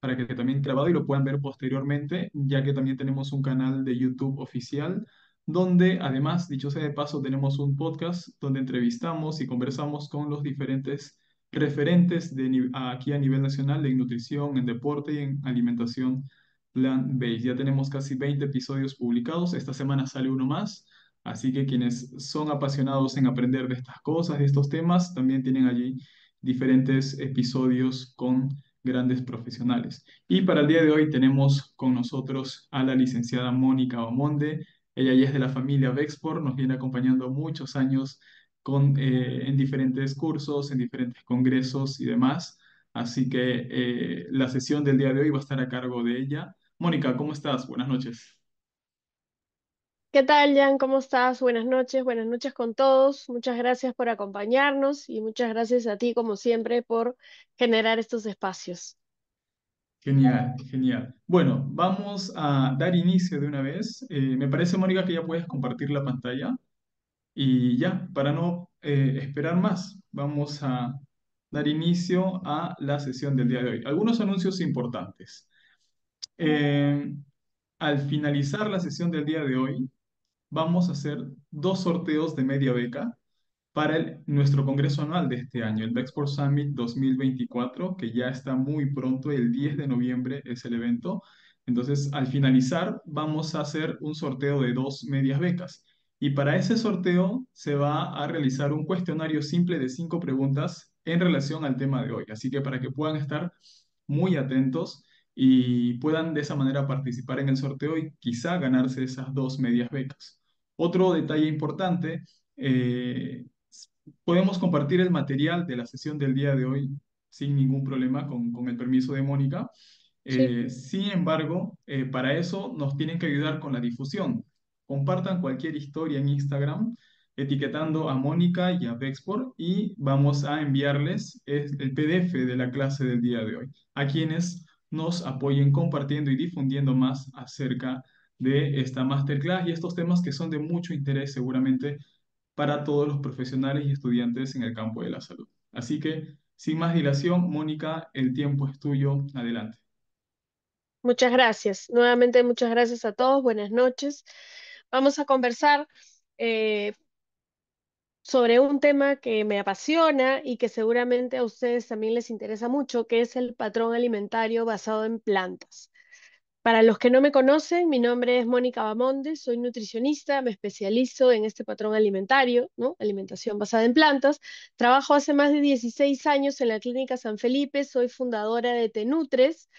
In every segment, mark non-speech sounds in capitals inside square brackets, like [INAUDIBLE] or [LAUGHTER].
para que también grabado y lo puedan ver posteriormente, ya que también tenemos un canal de YouTube oficial, donde además, dicho sea de paso, tenemos un podcast donde entrevistamos y conversamos con los diferentes referentes de, aquí a nivel nacional de nutrición, en deporte y en alimentación plant-based. Ya tenemos casi 20 episodios publicados, esta semana sale uno más. Así que quienes son apasionados en aprender de estas cosas, de estos temas, también tienen allí diferentes episodios con grandes profesionales. Y para el día de hoy tenemos con nosotros a la licenciada Mónica Omonde. Ella ya es de la familia Vexport, nos viene acompañando muchos años con, eh, en diferentes cursos, en diferentes congresos y demás. Así que eh, la sesión del día de hoy va a estar a cargo de ella. Mónica, ¿cómo estás? Buenas noches. ¿Qué tal, Jan? ¿Cómo estás? Buenas noches, buenas noches con todos. Muchas gracias por acompañarnos y muchas gracias a ti, como siempre, por generar estos espacios. Genial, genial. Bueno, vamos a dar inicio de una vez. Eh, me parece, Mónica, que ya puedes compartir la pantalla. Y ya, para no eh, esperar más, vamos a dar inicio a la sesión del día de hoy. Algunos anuncios importantes. Eh, al finalizar la sesión del día de hoy, vamos a hacer dos sorteos de media beca para el- nuestro congreso anual de este año, el Bexport Summit 2024, que ya está muy pronto, el 10 de noviembre es el evento. Entonces, al finalizar, vamos a hacer un sorteo de dos medias becas. Y para ese sorteo se va a realizar un cuestionario simple de cinco preguntas en relación al tema de hoy. Así que para que puedan estar muy atentos y puedan de esa manera participar en el sorteo y quizá ganarse esas dos medias becas. Otro detalle importante, eh, podemos compartir el material de la sesión del día de hoy sin ningún problema con, con el permiso de Mónica. Sí. Eh, sin embargo, eh, para eso nos tienen que ayudar con la difusión. Compartan cualquier historia en Instagram etiquetando a Mónica y a Vexport y vamos a enviarles el PDF de la clase del día de hoy a quienes nos apoyen compartiendo y difundiendo más acerca de esta masterclass y estos temas que son de mucho interés seguramente para todos los profesionales y estudiantes en el campo de la salud. Así que, sin más dilación, Mónica, el tiempo es tuyo. Adelante. Muchas gracias. Nuevamente, muchas gracias a todos. Buenas noches. Vamos a conversar eh, sobre un tema que me apasiona y que seguramente a ustedes también les interesa mucho, que es el patrón alimentario basado en plantas. Para los que no me conocen, mi nombre es Mónica Bamonde, soy nutricionista, me especializo en este patrón alimentario, ¿no? Alimentación basada en plantas. Trabajo hace más de 16 años en la Clínica San Felipe, soy fundadora de Tenutres.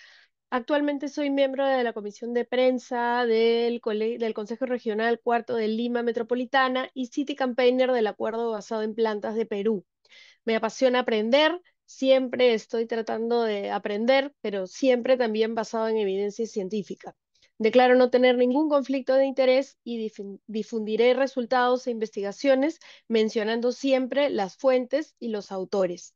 Actualmente soy miembro de la comisión de prensa del, del Consejo Regional Cuarto de Lima Metropolitana y City Campaigner del Acuerdo Basado en Plantas de Perú. Me apasiona aprender, siempre estoy tratando de aprender, pero siempre también basado en evidencia científica. Declaro no tener ningún conflicto de interés y difundiré resultados e investigaciones mencionando siempre las fuentes y los autores.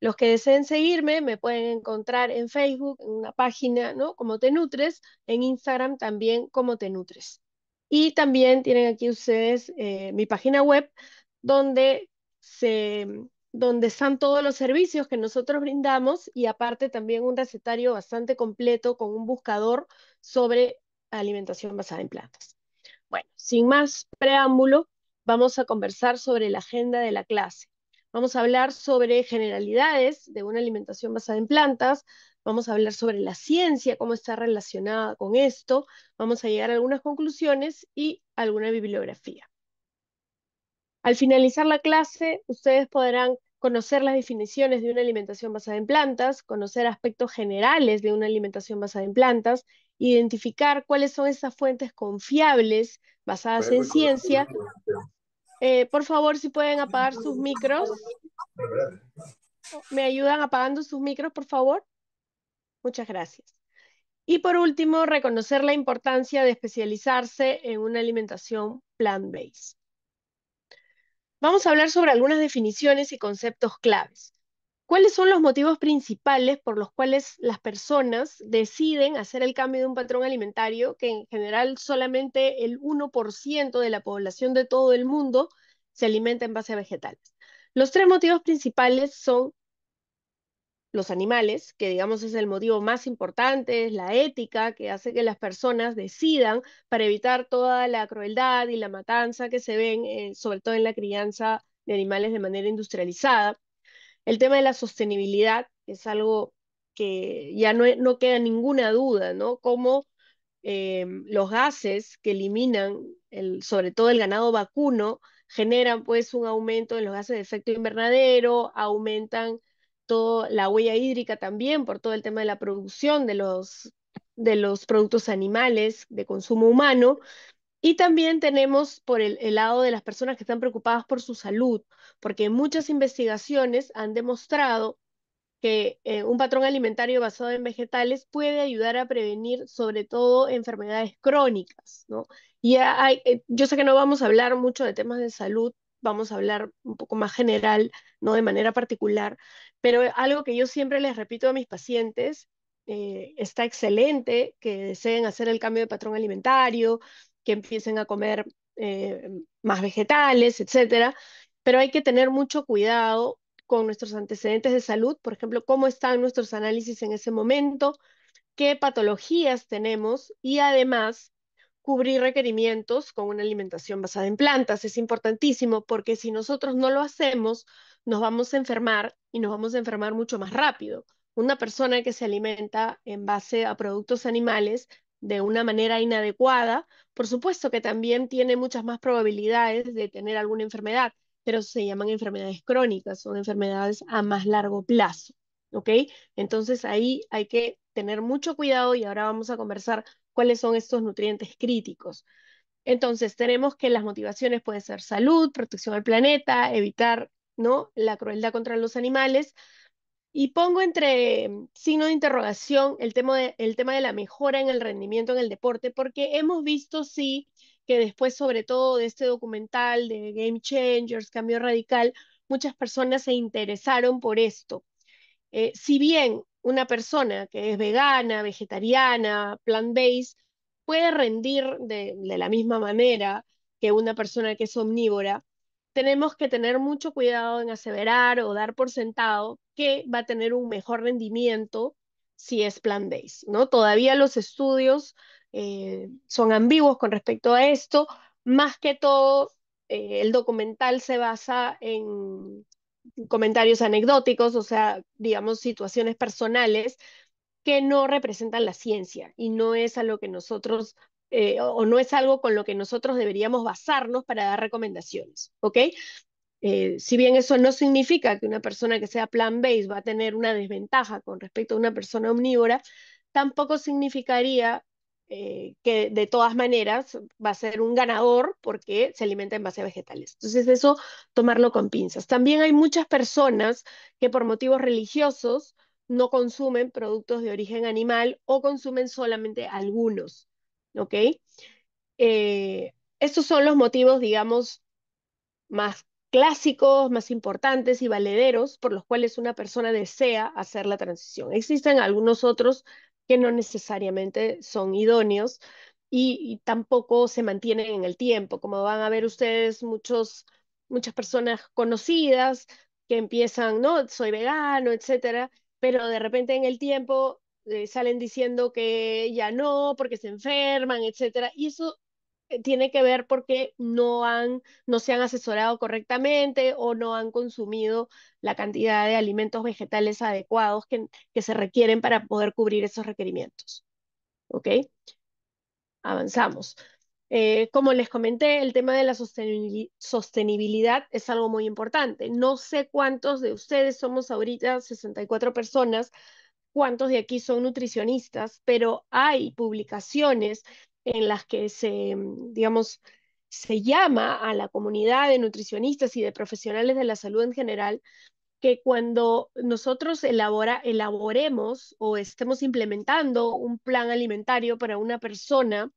Los que deseen seguirme me pueden encontrar en Facebook, en una página, ¿no? Como Te Nutres, en Instagram también como Te Nutres. Y también tienen aquí ustedes eh, mi página web donde se donde están todos los servicios que nosotros brindamos y aparte también un recetario bastante completo con un buscador sobre alimentación basada en plantas. Bueno, sin más preámbulo, vamos a conversar sobre la agenda de la clase. Vamos a hablar sobre generalidades de una alimentación basada en plantas, vamos a hablar sobre la ciencia, cómo está relacionada con esto, vamos a llegar a algunas conclusiones y alguna bibliografía. Al finalizar la clase, ustedes podrán conocer las definiciones de una alimentación basada en plantas, conocer aspectos generales de una alimentación basada en plantas, identificar cuáles son esas fuentes confiables basadas en ciencia. Eh, por favor, si pueden apagar sus micros. ¿Me ayudan apagando sus micros, por favor? Muchas gracias. Y por último, reconocer la importancia de especializarse en una alimentación plant-based. Vamos a hablar sobre algunas definiciones y conceptos claves. ¿Cuáles son los motivos principales por los cuales las personas deciden hacer el cambio de un patrón alimentario que en general solamente el 1% de la población de todo el mundo se alimenta en base a vegetales? Los tres motivos principales son los animales, que digamos es el motivo más importante, es la ética que hace que las personas decidan para evitar toda la crueldad y la matanza que se ven, eh, sobre todo en la crianza de animales de manera industrializada. El tema de la sostenibilidad es algo que ya no, no queda ninguna duda, ¿no? Cómo eh, los gases que eliminan, el, sobre todo el ganado vacuno, generan pues un aumento en los gases de efecto invernadero, aumentan toda la huella hídrica también por todo el tema de la producción de los, de los productos animales de consumo humano. Y también tenemos por el, lado de las personas que están preocupadas por su salud, porque muchas investigaciones han demostrado que eh, un patrón alimentario basado en vegetales puede ayudar a prevenir sobre todo enfermedades crónicas, ¿no? Y eh, yo sé que no vamos a hablar mucho de temas de salud, vamos a hablar un poco más general, no de manera particular, pero algo que yo siempre les repito a mis pacientes, eh, está excelente que deseen hacer el cambio de patrón alimentario, que empiecen a comer eh, más vegetales, etcétera, pero hay que tener mucho cuidado con nuestros antecedentes de salud, por ejemplo, cómo están nuestros análisis en ese momento, qué patologías tenemos y además cubrir requerimientos con una alimentación basada en plantas. Es importantísimo porque si nosotros no lo hacemos, nos vamos a enfermar y nos vamos a enfermar mucho más rápido. Una persona que se alimenta en base a productos animales de una manera inadecuada, por supuesto que también tiene muchas más probabilidades de tener alguna enfermedad pero se llaman enfermedades crónicas, son enfermedades a más largo plazo, ¿ok? Entonces ahí hay que tener mucho cuidado y ahora vamos a conversar cuáles son estos nutrientes críticos. Entonces tenemos que las motivaciones pueden ser salud, protección al planeta, evitar ¿no? la crueldad contra los animales, y pongo entre signo de interrogación el tema de, el tema de la mejora en el rendimiento en el deporte, porque hemos visto, sí, que después, sobre todo de este documental de Game Changers, Cambio Radical, muchas personas se interesaron por esto. Eh, si bien una persona que es vegana, vegetariana, plant-based, puede rendir de, de la misma manera que una persona que es omnívora, tenemos que tener mucho cuidado en aseverar o dar por sentado que va a tener un mejor rendimiento si es plant-based, ¿no? Todavía los estudios eh, son ambiguos con respecto a esto. Más que todo, eh, el documental se basa en comentarios anecdóticos, o sea, digamos, situaciones personales que no representan la ciencia y no es a lo que nosotros, eh, o no es algo con lo que nosotros deberíamos basarnos para dar recomendaciones, ¿ok? Eh, si bien eso no significa que una persona que sea plant-based va a tener una desventaja con respecto a una persona omnívora, tampoco significaría eh, que de todas maneras va a ser un ganador porque se alimenta en base a vegetales. Entonces eso, tomarlo con pinzas. También hay muchas personas que por motivos religiosos no consumen productos de origen animal o consumen solamente algunos, ¿ok? Eh, estos son los motivos, digamos, más clásicos, más importantes y valederos por los cuales una persona desea hacer la transición. Existen algunos otros que no necesariamente son idóneos y, tampoco se mantienen en el tiempo. Como van a ver ustedes, muchos, muchas personas conocidas que empiezan, no, soy vegano, etcétera, pero de repente en el tiempo eh, salen diciendo que ya no, porque se enferman, etcétera, y eso tiene que ver porque no han, no se han asesorado correctamente o no han consumido la cantidad de alimentos vegetales adecuados que, que se requieren para poder cubrir esos requerimientos. ¿Ok? Avanzamos. Eh, como les comenté, el tema de la sostenibilidad es algo muy importante. No sé cuántos de ustedes somos ahorita 64 personas, cuántos de aquí son nutricionistas, pero hay publicaciones en las que se, digamos, se llama a la comunidad de nutricionistas y de profesionales de la salud en general que cuando nosotros elabora, elaboremos o estemos implementando un plan alimentario para una persona,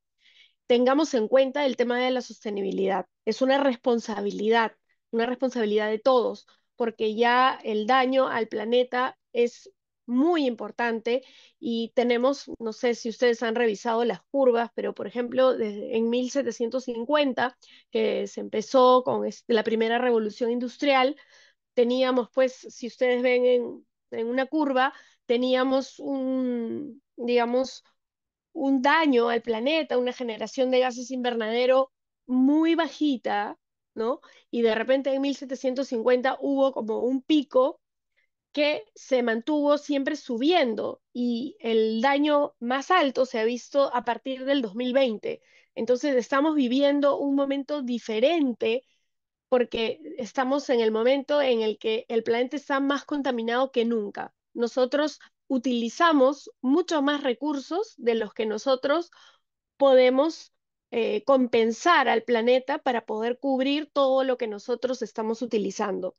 tengamos en cuenta el tema de la sostenibilidad. Es una responsabilidad, una responsabilidad de todos, porque ya el daño al planeta es muy importante y tenemos, no sé si ustedes han revisado las curvas, pero por ejemplo, desde en 1750, que se empezó con la primera revolución industrial, teníamos pues, si ustedes ven en en una curva, teníamos un, digamos, un daño al planeta, una generación de gases invernadero muy bajita, ¿no? Y de repente en 1750 hubo como un pico que se mantuvo siempre subiendo y el daño más alto se ha visto a partir del 2020. Entonces estamos viviendo un momento diferente porque estamos en el momento en el que el planeta está más contaminado que nunca. Nosotros utilizamos muchos más recursos de los que nosotros podemos eh, compensar al planeta para poder cubrir todo lo que nosotros estamos utilizando.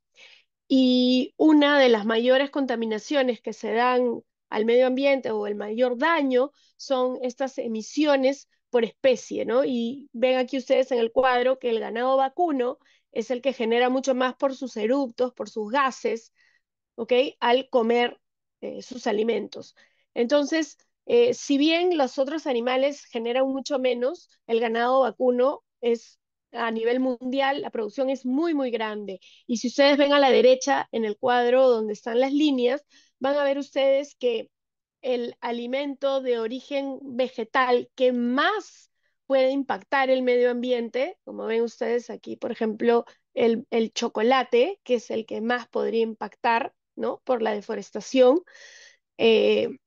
Y una de las mayores contaminaciones que se dan al medio ambiente o el mayor daño son estas emisiones por especie, ¿no? Y ven aquí ustedes en el cuadro que el ganado vacuno es el que genera mucho más por sus eruptos, por sus gases, ¿ok? Al comer eh, sus alimentos. Entonces, eh, si bien los otros animales generan mucho menos, el ganado vacuno es a nivel mundial, la producción es muy, muy grande. Y si ustedes ven a la derecha en el cuadro donde están las líneas, van a ver ustedes que el alimento de origen vegetal que más puede impactar el medio ambiente, como ven ustedes aquí, por ejemplo, el, el chocolate, que es el que más podría impactar, ¿no? Por la deforestación. Eh,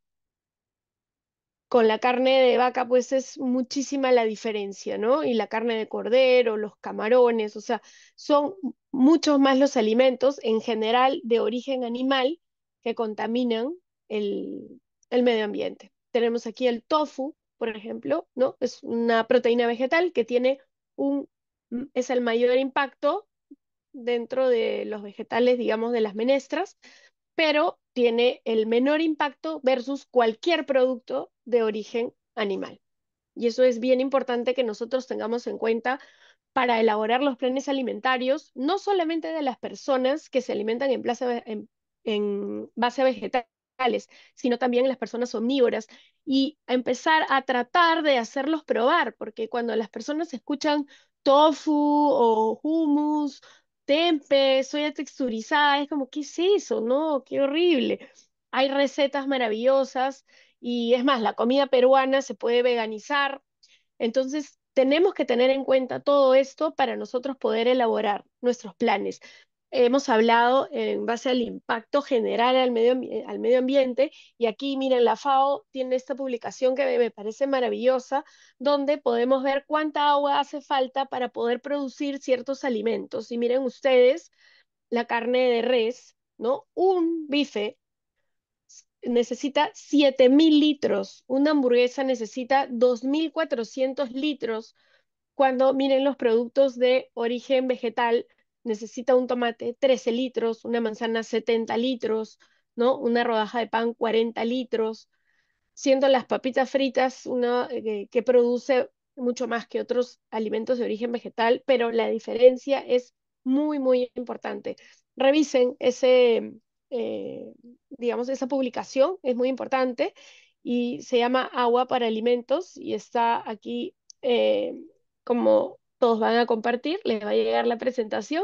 con la carne de vaca, pues es muchísima la diferencia, ¿no? Y la carne de cordero, los camarones, o sea, son muchos más los alimentos en general de origen animal que contaminan el, el medio ambiente. Tenemos aquí el tofu, por ejemplo, ¿no? Es una proteína vegetal que tiene un, es el mayor impacto dentro de los vegetales, digamos, de las menestras, pero tiene el menor impacto versus cualquier producto de origen animal. Y eso es bien importante que nosotros tengamos en cuenta para elaborar los planes alimentarios, no solamente de las personas que se alimentan en, en, en base vegetales, sino también las personas omnívoras y empezar a tratar de hacerlos probar, porque cuando las personas escuchan tofu o hummus tempe, soya texturizada, es como, ¿qué es eso? No, qué horrible. Hay recetas maravillosas y es más, la comida peruana se puede veganizar. Entonces, tenemos que tener en cuenta todo esto para nosotros poder elaborar nuestros planes hemos hablado en base al impacto general al medio, al medio ambiente y aquí miren, la FAO tiene esta publicación que me parece maravillosa, donde podemos ver cuánta agua hace falta para poder producir ciertos alimentos. Y miren ustedes, la carne de res, ¿no? Un bife necesita 7000 litros, una hamburguesa necesita 2400 litros, cuando miren los productos de origen vegetal necesita un tomate 13 litros, una manzana 70 litros, ¿no? Una rodaja de pan 40 litros, siendo las papitas fritas una eh, que produce mucho más que otros alimentos de origen vegetal, pero la diferencia es muy, muy importante. Revisen ese, eh, digamos, esa publicación, es muy importante y se llama Agua para Alimentos y está aquí eh, como todos van a compartir, les va a llegar la presentación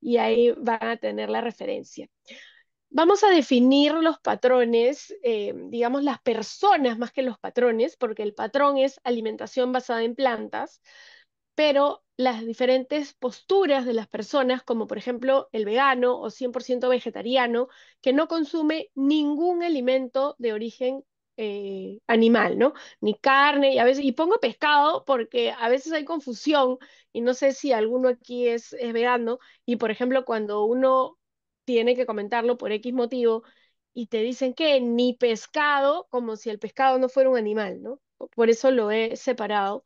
y ahí van a tener la referencia. Vamos a definir los patrones, eh, digamos las personas más que los patrones, porque el patrón es alimentación basada en plantas, pero las diferentes posturas de las personas, como por ejemplo el vegano o 100% vegetariano, que no consume ningún alimento de origen eh, animal, ¿no? Ni carne, y a veces, y pongo pescado porque a veces hay confusión, y no sé si alguno aquí es, es vegano, y por ejemplo, cuando uno tiene que comentarlo por X motivo, y te dicen que ni pescado, como si el pescado no fuera un animal, ¿no? Por eso lo he separado.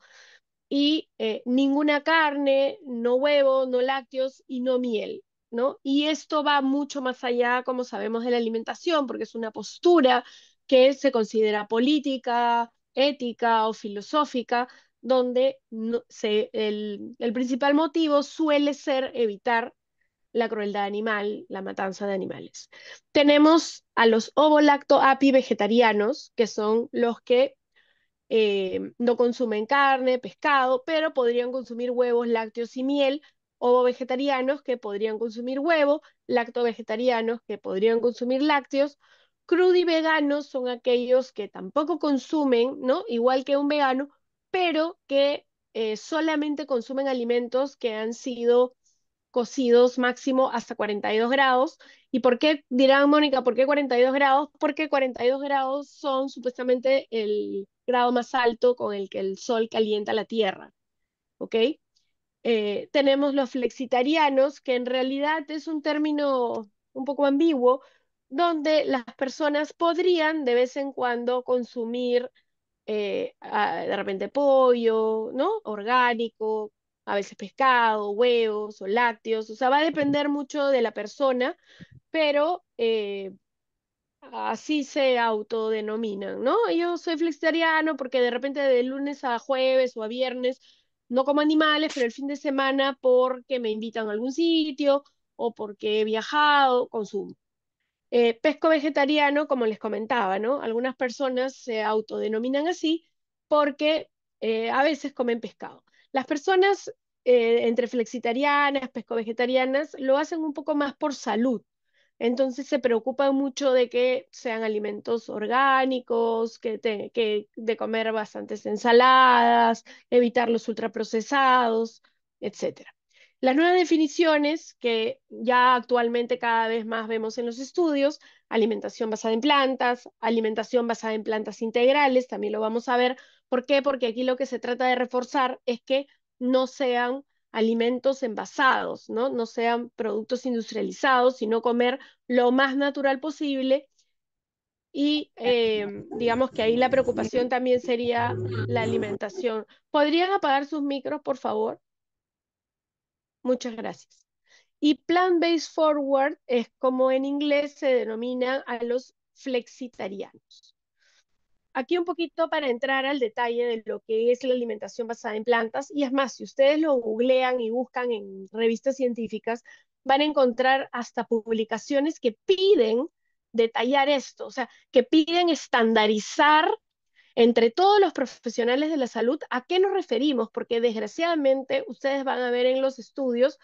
Y eh, ninguna carne, no huevo, no lácteos y no miel. ¿No? Y esto va mucho más allá, como sabemos, de la alimentación, porque es una postura que se considera política, ética o filosófica, donde el, principal motivo suele ser evitar la crueldad animal, la matanza de animales. Tenemos a los ovo-lacto-api vegetarianos, que son los que eh, no consumen carne, pescado, pero podrían consumir huevos, lácteos y miel, ovo-vegetarianos que podrían consumir huevo, lacto-vegetarianos que podrían consumir lácteos, veganos son aquellos que tampoco consumen, ¿no? Igual que un vegano, pero que eh, solamente consumen alimentos que han sido cocidos máximo hasta 42 grados. ¿Y por qué, dirán Mónica, por qué 42 grados? Porque 42 grados son supuestamente el grado más alto con el que el sol calienta la Tierra. ¿Ok? Eh, tenemos los flexitarianos, que en realidad es un término un poco ambiguo, donde las personas podrían de vez en cuando consumir eh, de repente pollo, ¿no? Orgánico, a veces pescado, huevos o lácteos, o sea, va a depender mucho de la persona, pero eh, así se autodenominan, ¿no? Yo soy flexitariano porque de repente de lunes a jueves o a viernes no como animales, pero el fin de semana porque me invitan a algún sitio o porque he viajado, consumo. Eh, pesco vegetariano, como les comentaba, ¿no? Algunas personas se autodenominan así porque eh, a veces comen pescado. Las personas eh, entre flexitarianas, pesco-vegetarianas, lo hacen un poco más por salud. Entonces se preocupan mucho de que sean alimentos orgánicos, que, que de comer bastantes ensaladas, evitar los ultraprocesados, etc. Las nuevas definiciones que ya actualmente cada vez más vemos en los estudios, alimentación basada en plantas, alimentación basada en plantas integrales, también lo vamos a ver. ¿Por qué? Porque aquí lo que se trata de reforzar es que no sean alimentos envasados, ¿no? No sean productos industrializados, sino comer lo más natural posible. Y eh, digamos que ahí la preocupación también sería la alimentación. ¿Podrían apagar sus micros, por favor? Muchas gracias. Y plant-based forward es como en inglés se denomina a los flexitarianos. Aquí un poquito para entrar al detalle de lo que es la alimentación basada en plantas. Y es más, si ustedes lo googlean y buscan en revistas científicas, van a encontrar hasta publicaciones que piden detallar esto, o sea, que piden estandarizar entre todos los profesionales de la salud a qué nos referimos, porque desgraciadamente ustedes van a ver en los estudios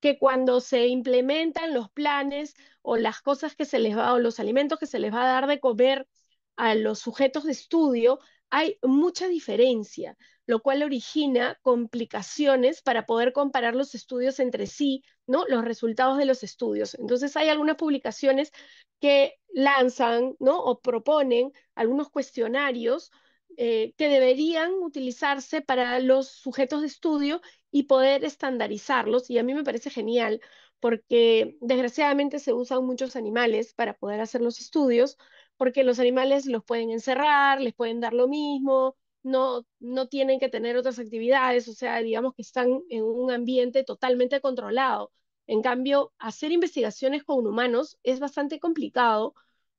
que cuando se implementan los planes o las cosas que se les va, o los alimentos que se les va a dar de comer a los sujetos de estudio, hay mucha diferencia, lo cual origina complicaciones para poder comparar los estudios entre sí, ¿no? Los resultados de los estudios. Entonces hay algunas publicaciones que lanzan, ¿no? O proponen algunos cuestionarios eh, que deberían utilizarse para los sujetos de estudio y poder estandarizarlos. Y a mí me parece genial porque desgraciadamente se usan muchos animales para poder hacer los estudios, porque los animales los pueden encerrar, les pueden dar lo mismo, no, no tienen que tener otras actividades, o sea, digamos que están en un ambiente totalmente controlado. En cambio, hacer investigaciones con humanos es bastante complicado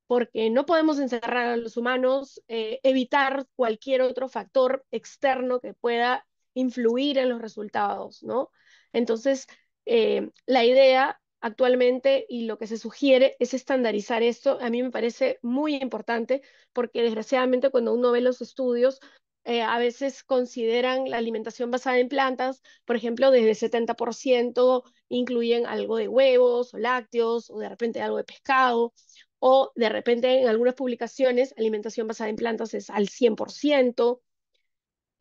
porque no podemos encerrar a los humanos, eh, evitar cualquier otro factor externo que pueda influir en los resultados, ¿no? Entonces, eh, la idea actualmente y lo que se sugiere es estandarizar esto. A mí me parece muy importante porque desgraciadamente cuando uno ve los estudios, eh, a veces consideran la alimentación basada en plantas, por ejemplo, desde 70% incluyen algo de huevos o lácteos o de repente algo de pescado o de repente en algunas publicaciones alimentación basada en plantas es al 100%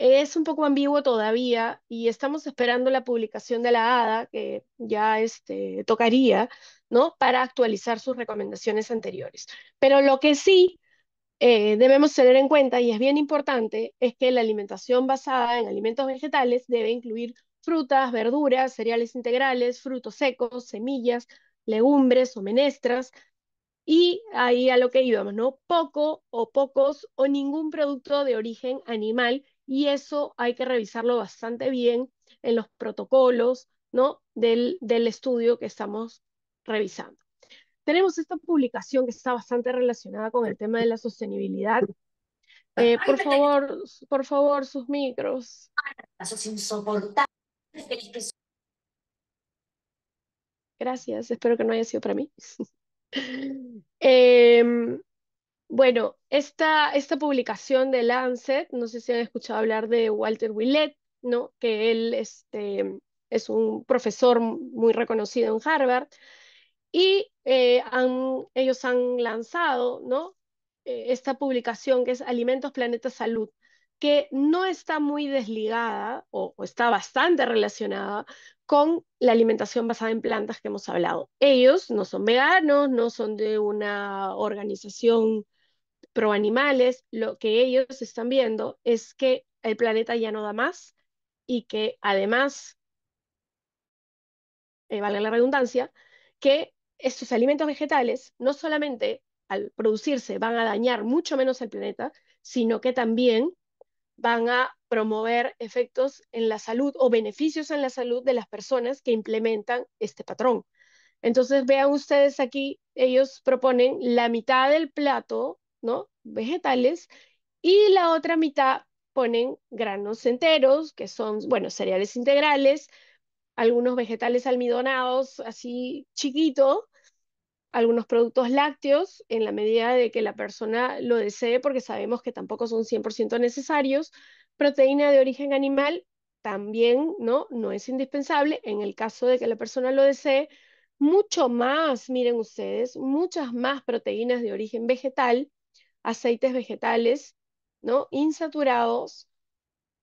es un poco ambiguo todavía y estamos esperando la publicación de la ADA, que ya este, tocaría, ¿no? Para actualizar sus recomendaciones anteriores. Pero lo que sí eh, debemos tener en cuenta, y es bien importante, es que la alimentación basada en alimentos vegetales debe incluir frutas, verduras, cereales integrales, frutos secos, semillas, legumbres o menestras, y ahí a lo que íbamos, ¿no? Poco o pocos o ningún producto de origen animal y eso hay que revisarlo bastante bien en los protocolos ¿no? del, del estudio que estamos revisando. Tenemos esta publicación que está bastante relacionada con el tema de la sostenibilidad. Eh, por favor, por favor, sus micros. Gracias, espero que no haya sido para mí. [LAUGHS] eh, bueno, esta, esta publicación de Lancet, no sé si han escuchado hablar de Walter Willett, ¿no? Que él este, es un profesor muy reconocido en Harvard, y eh, ellos han lanzado. Eh, esta publicación que es Alimentos Planeta Salud, que no está muy desligada o, o está bastante relacionada con la alimentación basada en plantas que hemos hablado. Ellos no son veganos, no son de una organización pro animales, lo que ellos están viendo es que el planeta ya no da más y que además, eh, valga la redundancia, que estos alimentos vegetales no solamente al producirse van a dañar mucho menos el planeta, sino que también van a promover efectos en la salud o beneficios en la salud de las personas que implementan este patrón. Entonces, vean ustedes aquí, ellos proponen la mitad del plato, ¿no? Vegetales, y la otra mitad ponen granos enteros, que son, bueno, cereales integrales, algunos vegetales almidonados, así chiquito, algunos productos lácteos en la medida de que la persona lo desee, porque sabemos que tampoco son 100% necesarios. Proteína de origen animal también, ¿no? No es indispensable en el caso de que la persona lo desee. Mucho más, miren ustedes, muchas más proteínas de origen vegetal, aceites vegetales, ¿no? Insaturados,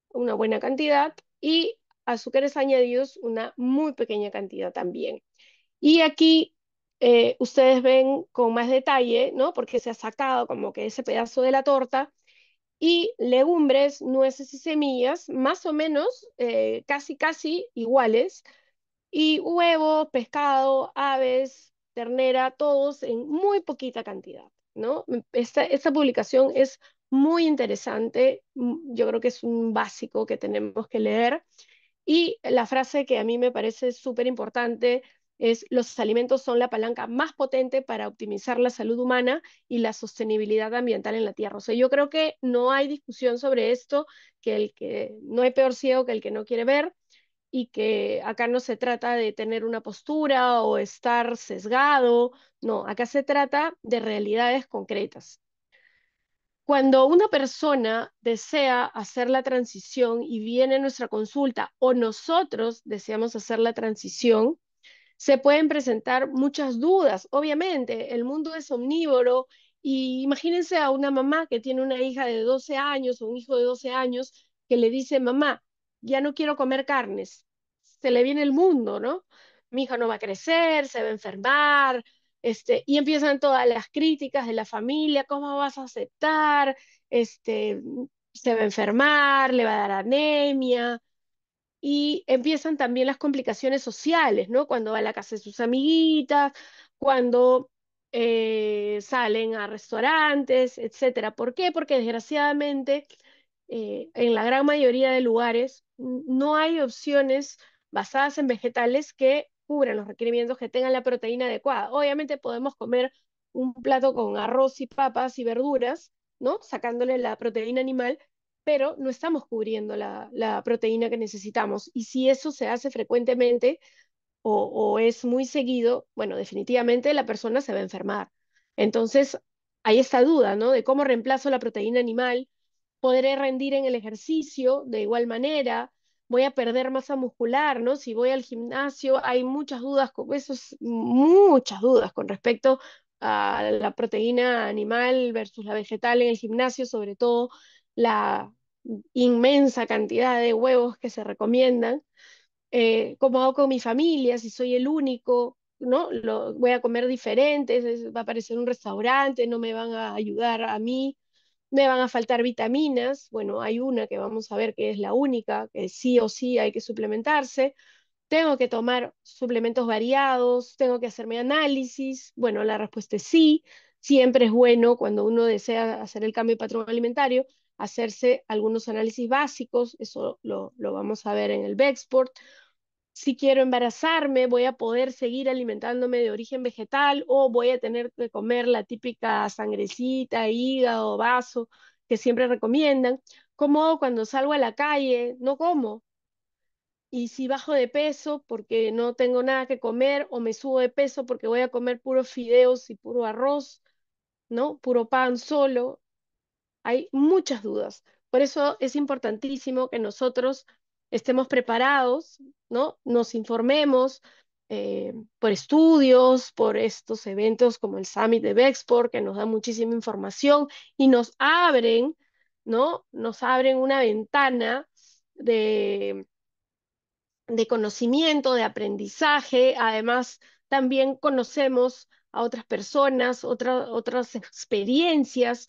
una buena cantidad, y azúcares añadidos, una muy pequeña cantidad también. Y aquí eh, ustedes ven con más detalle, ¿no? Porque se ha sacado como que ese pedazo de la torta y legumbres, nueces y semillas, más o menos eh, casi, casi iguales, y huevo, pescado, aves, ternera, todos en muy poquita cantidad, ¿no? Esta, esta publicación es muy interesante, mm, yo creo que es un básico que tenemos que leer. Y la frase que a mí me parece súper importante es los alimentos son la palanca más potente para optimizar la salud humana y la sostenibilidad ambiental en la Tierra. O sea, yo creo que no hay discusión sobre esto, que el que no hay peor ciego que el que no quiere ver y que acá no se trata de tener una postura o estar sesgado, no, acá se trata de realidades concretas. Cuando una persona desea hacer la transición y viene a nuestra consulta o nosotros deseamos hacer la transición, se pueden presentar muchas dudas. Obviamente, el mundo es omnívoro y imagínense a una mamá que tiene una hija de 12 años o un hijo de 12 años que le dice, mamá, ya no quiero comer carnes. Se le viene el mundo, ¿no? Mi hija no va a crecer, se va a enfermar, este, y empiezan todas las críticas de la familia, ¿cómo vas a aceptar? Este, se va a enfermar, le va a dar anemia, y empiezan también las complicaciones sociales, ¿no? Cuando va a la casa de sus amiguitas, cuando eh, salen a restaurantes, etcétera. ¿Por qué? Porque desgraciadamente eh, en la gran mayoría de lugares no hay opciones basadas en vegetales que cubran los requerimientos que tengan la proteína adecuada. Obviamente podemos comer un plato con arroz y papas y verduras, ¿no? Sacándole la proteína animal, pero no estamos cubriendo la, proteína que necesitamos. Y si eso se hace frecuentemente o, es muy seguido, bueno, definitivamente la persona se va a enfermar. Entonces, hay esta duda, ¿no? De cómo reemplazo la proteína animal, podré rendir en el ejercicio de igual manera, voy a perder masa muscular, ¿no? Si voy al gimnasio, hay muchas dudas, con muchas dudas con respecto a la proteína animal versus la vegetal en el gimnasio, sobre todo la inmensa cantidad de huevos que se recomiendan, eh, cómo hago con mi familia, si soy el único, ¿no? Voy a comer diferente, va a aparecer un restaurante, no me van a ayudar a mí, me van a faltar vitaminas, bueno, hay una que vamos a ver que es la única, que sí o sí hay que suplementarse, tengo que tomar suplementos variados, tengo que hacerme análisis, bueno, la respuesta es sí, siempre es bueno cuando uno desea hacer el cambio de patrón alimentario, hacerse algunos análisis básicos, eso lo, vamos a ver en el Bexport. Si quiero embarazarme, voy a poder seguir alimentándome de origen vegetal o voy a tener que comer la típica sangrecita, hígado, vaso que siempre recomiendan. Como cuando salgo a la calle, no como. Y si bajo de peso porque no tengo nada que comer o me subo de peso porque voy a comer puros fideos y puro arroz, ¿no? Puro pan solo, hay muchas dudas. Por eso es importantísimo que nosotros estemos preparados, ¿no? Nos informemos eh, por estudios, por estos eventos como el Summit de Bexport, que nos da muchísima información y nos abren, ¿no? Nos abren una ventana de, de conocimiento, de aprendizaje. Además, también conocemos a otras personas, otras experiencias,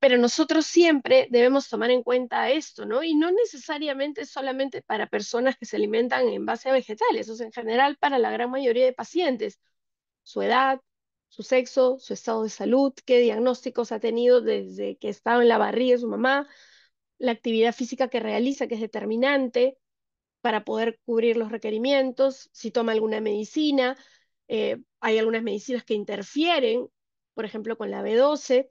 pero nosotros siempre debemos tomar en cuenta esto, ¿no? Y no necesariamente solamente para personas que se alimentan en base a vegetales, o sea, en general para la gran mayoría de pacientes, su edad, su sexo, su estado de salud, qué diagnósticos ha tenido desde que estaba en la barriga de su mamá, la actividad física que realiza, que es determinante para poder cubrir los requerimientos, si toma alguna medicina, eh, hay algunas medicinas que interfieren, por ejemplo, con la B12,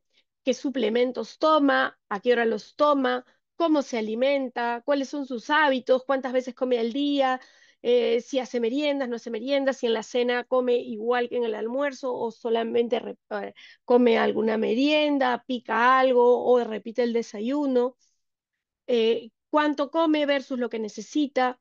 qué suplementos toma, a qué hora los toma, cómo se alimenta, cuáles son sus hábitos, cuántas veces come al día, eh, si hace meriendas, no hace meriendas, si en la cena come igual que en el almuerzo o solamente eh, come alguna merienda, pica algo o repite el desayuno, eh, cuánto come versus lo que necesita,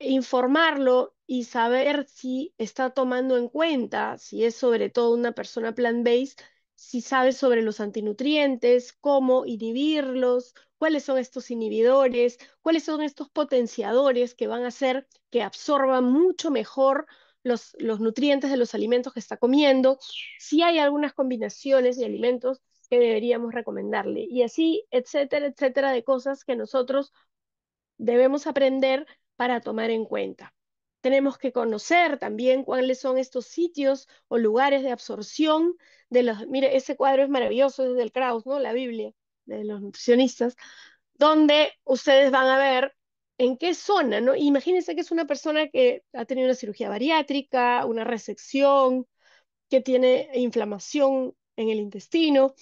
informarlo y saber si está tomando en cuenta, si es sobre todo una persona plant-based, si sabes sobre los antinutrientes, cómo inhibirlos, cuáles son estos inhibidores, cuáles son estos potenciadores que van a hacer que absorban mucho mejor los, los nutrientes de los alimentos que está comiendo, si hay algunas combinaciones de alimentos que deberíamos recomendarle. Y así, etcétera, etcétera, de cosas que nosotros debemos aprender para tomar en cuenta tenemos que conocer también cuáles son estos sitios o lugares de absorción de los, mire, ese cuadro es maravilloso, es del Kraus, ¿no? La Biblia de los nutricionistas, donde ustedes van a ver en qué zona, ¿no? Imagínense que es una persona que ha tenido una cirugía bariátrica, una resección, que tiene inflamación en el intestino,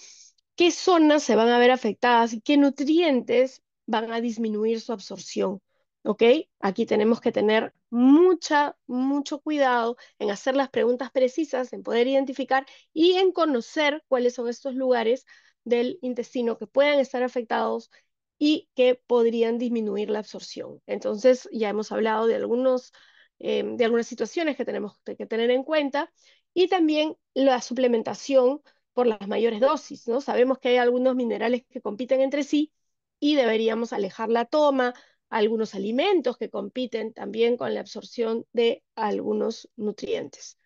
qué zonas se van a ver afectadas y qué nutrientes van a disminuir su absorción. ¿Ok? Aquí tenemos que tener mucha, mucho cuidado en hacer las preguntas precisas, en poder identificar y en conocer cuáles son estos lugares del intestino que puedan estar afectados y que podrían disminuir la absorción. Entonces, ya hemos hablado de, algunos, eh, de algunas situaciones que tenemos que tener en cuenta y también la suplementación por las mayores dosis, ¿no? Sabemos que hay algunos minerales que compiten entre sí y deberíamos alejar la toma, algunos alimentos que compiten también con la absorción de algunos nutrientes.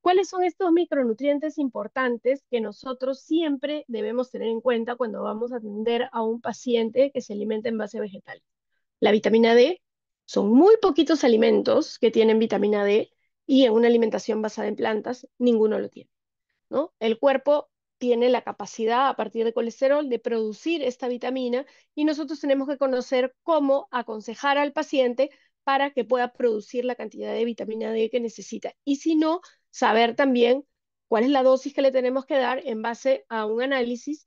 ¿Cuáles son estos micronutrientes importantes que nosotros siempre debemos tener en cuenta cuando vamos a atender a un paciente que se alimenta en base vegetal? La vitamina D, son muy poquitos alimentos que tienen vitamina D y en una alimentación basada en plantas, ninguno lo tiene. ¿no? El cuerpo tiene la capacidad a partir de colesterol de producir esta vitamina y nosotros tenemos que conocer cómo aconsejar al paciente para que pueda producir la cantidad de vitamina D que necesita. Y si no, saber también cuál es la dosis que le tenemos que dar en base a un análisis,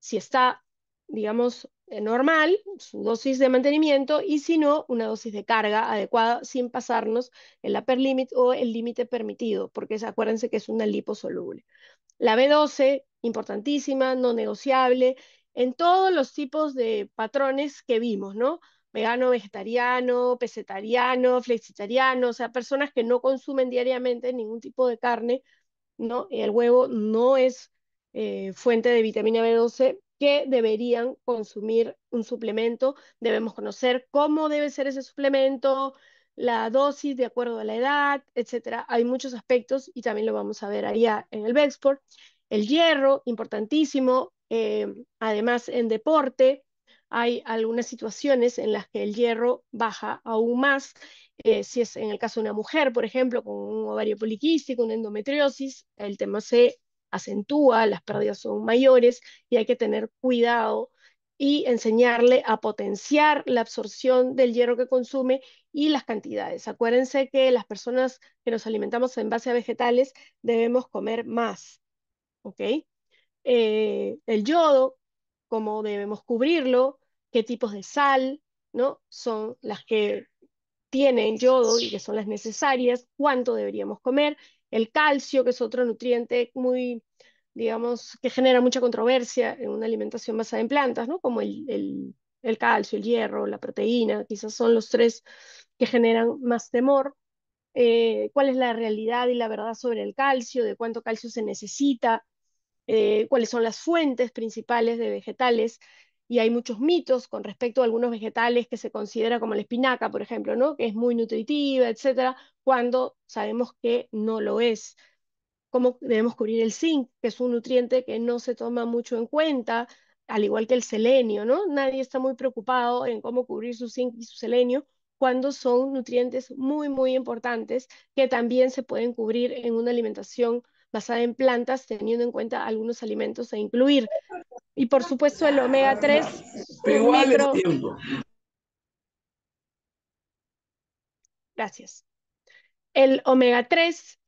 si está, digamos, eh, normal, su dosis de mantenimiento, y si no, una dosis de carga adecuada sin pasarnos el upper limit o el límite permitido, porque acuérdense que es una liposoluble. La B12, importantísima, no negociable, en todos los tipos de patrones que vimos, ¿no? Vegano, vegetariano, pesetariano, flexitariano, o sea, personas que no consumen diariamente ningún tipo de carne, ¿no? El huevo no es eh, fuente de vitamina B12 que deberían consumir un suplemento. Debemos conocer cómo debe ser ese suplemento, la dosis de acuerdo a la edad, etcétera. Hay muchos aspectos y también lo vamos a ver allá en el Bexport. El hierro, importantísimo. Eh, además, en deporte hay algunas situaciones en las que el hierro baja aún más. Eh, si es en el caso de una mujer, por ejemplo, con un ovario poliquístico, una endometriosis, el tema se acentúa, las pérdidas son mayores y hay que tener cuidado y enseñarle a potenciar la absorción del hierro que consume y las cantidades. Acuérdense que las personas que nos alimentamos en base a vegetales debemos comer más, ¿ok? Eh, el yodo, cómo debemos cubrirlo, qué tipos de sal, ¿no? Son las que tienen yodo y que son las necesarias, cuánto deberíamos comer, el calcio, que es otro nutriente muy digamos, que genera mucha controversia en una alimentación basada en plantas, ¿no? Como el, el calcio, el hierro, la proteína, quizás son los tres que generan más temor. Eh, cuál es la realidad y la verdad sobre el calcio, de cuánto calcio se necesita, eh, cuáles son las fuentes principales de vegetales. Y hay muchos mitos con respecto a algunos vegetales que se considera como la espinaca, por ejemplo, ¿no? que es muy nutritiva, etcétera, cuando sabemos que no lo es cómo debemos cubrir el zinc, que es un nutriente que no se toma mucho en cuenta, al igual que el selenio, ¿no? Nadie está muy preocupado en cómo cubrir su zinc y su selenio cuando son nutrientes muy, muy importantes que también se pueden cubrir en una alimentación basada en plantas, teniendo en cuenta algunos alimentos a incluir. Y por supuesto el omega 3, Pero igual micro... tiempo. Gracias. El omega 3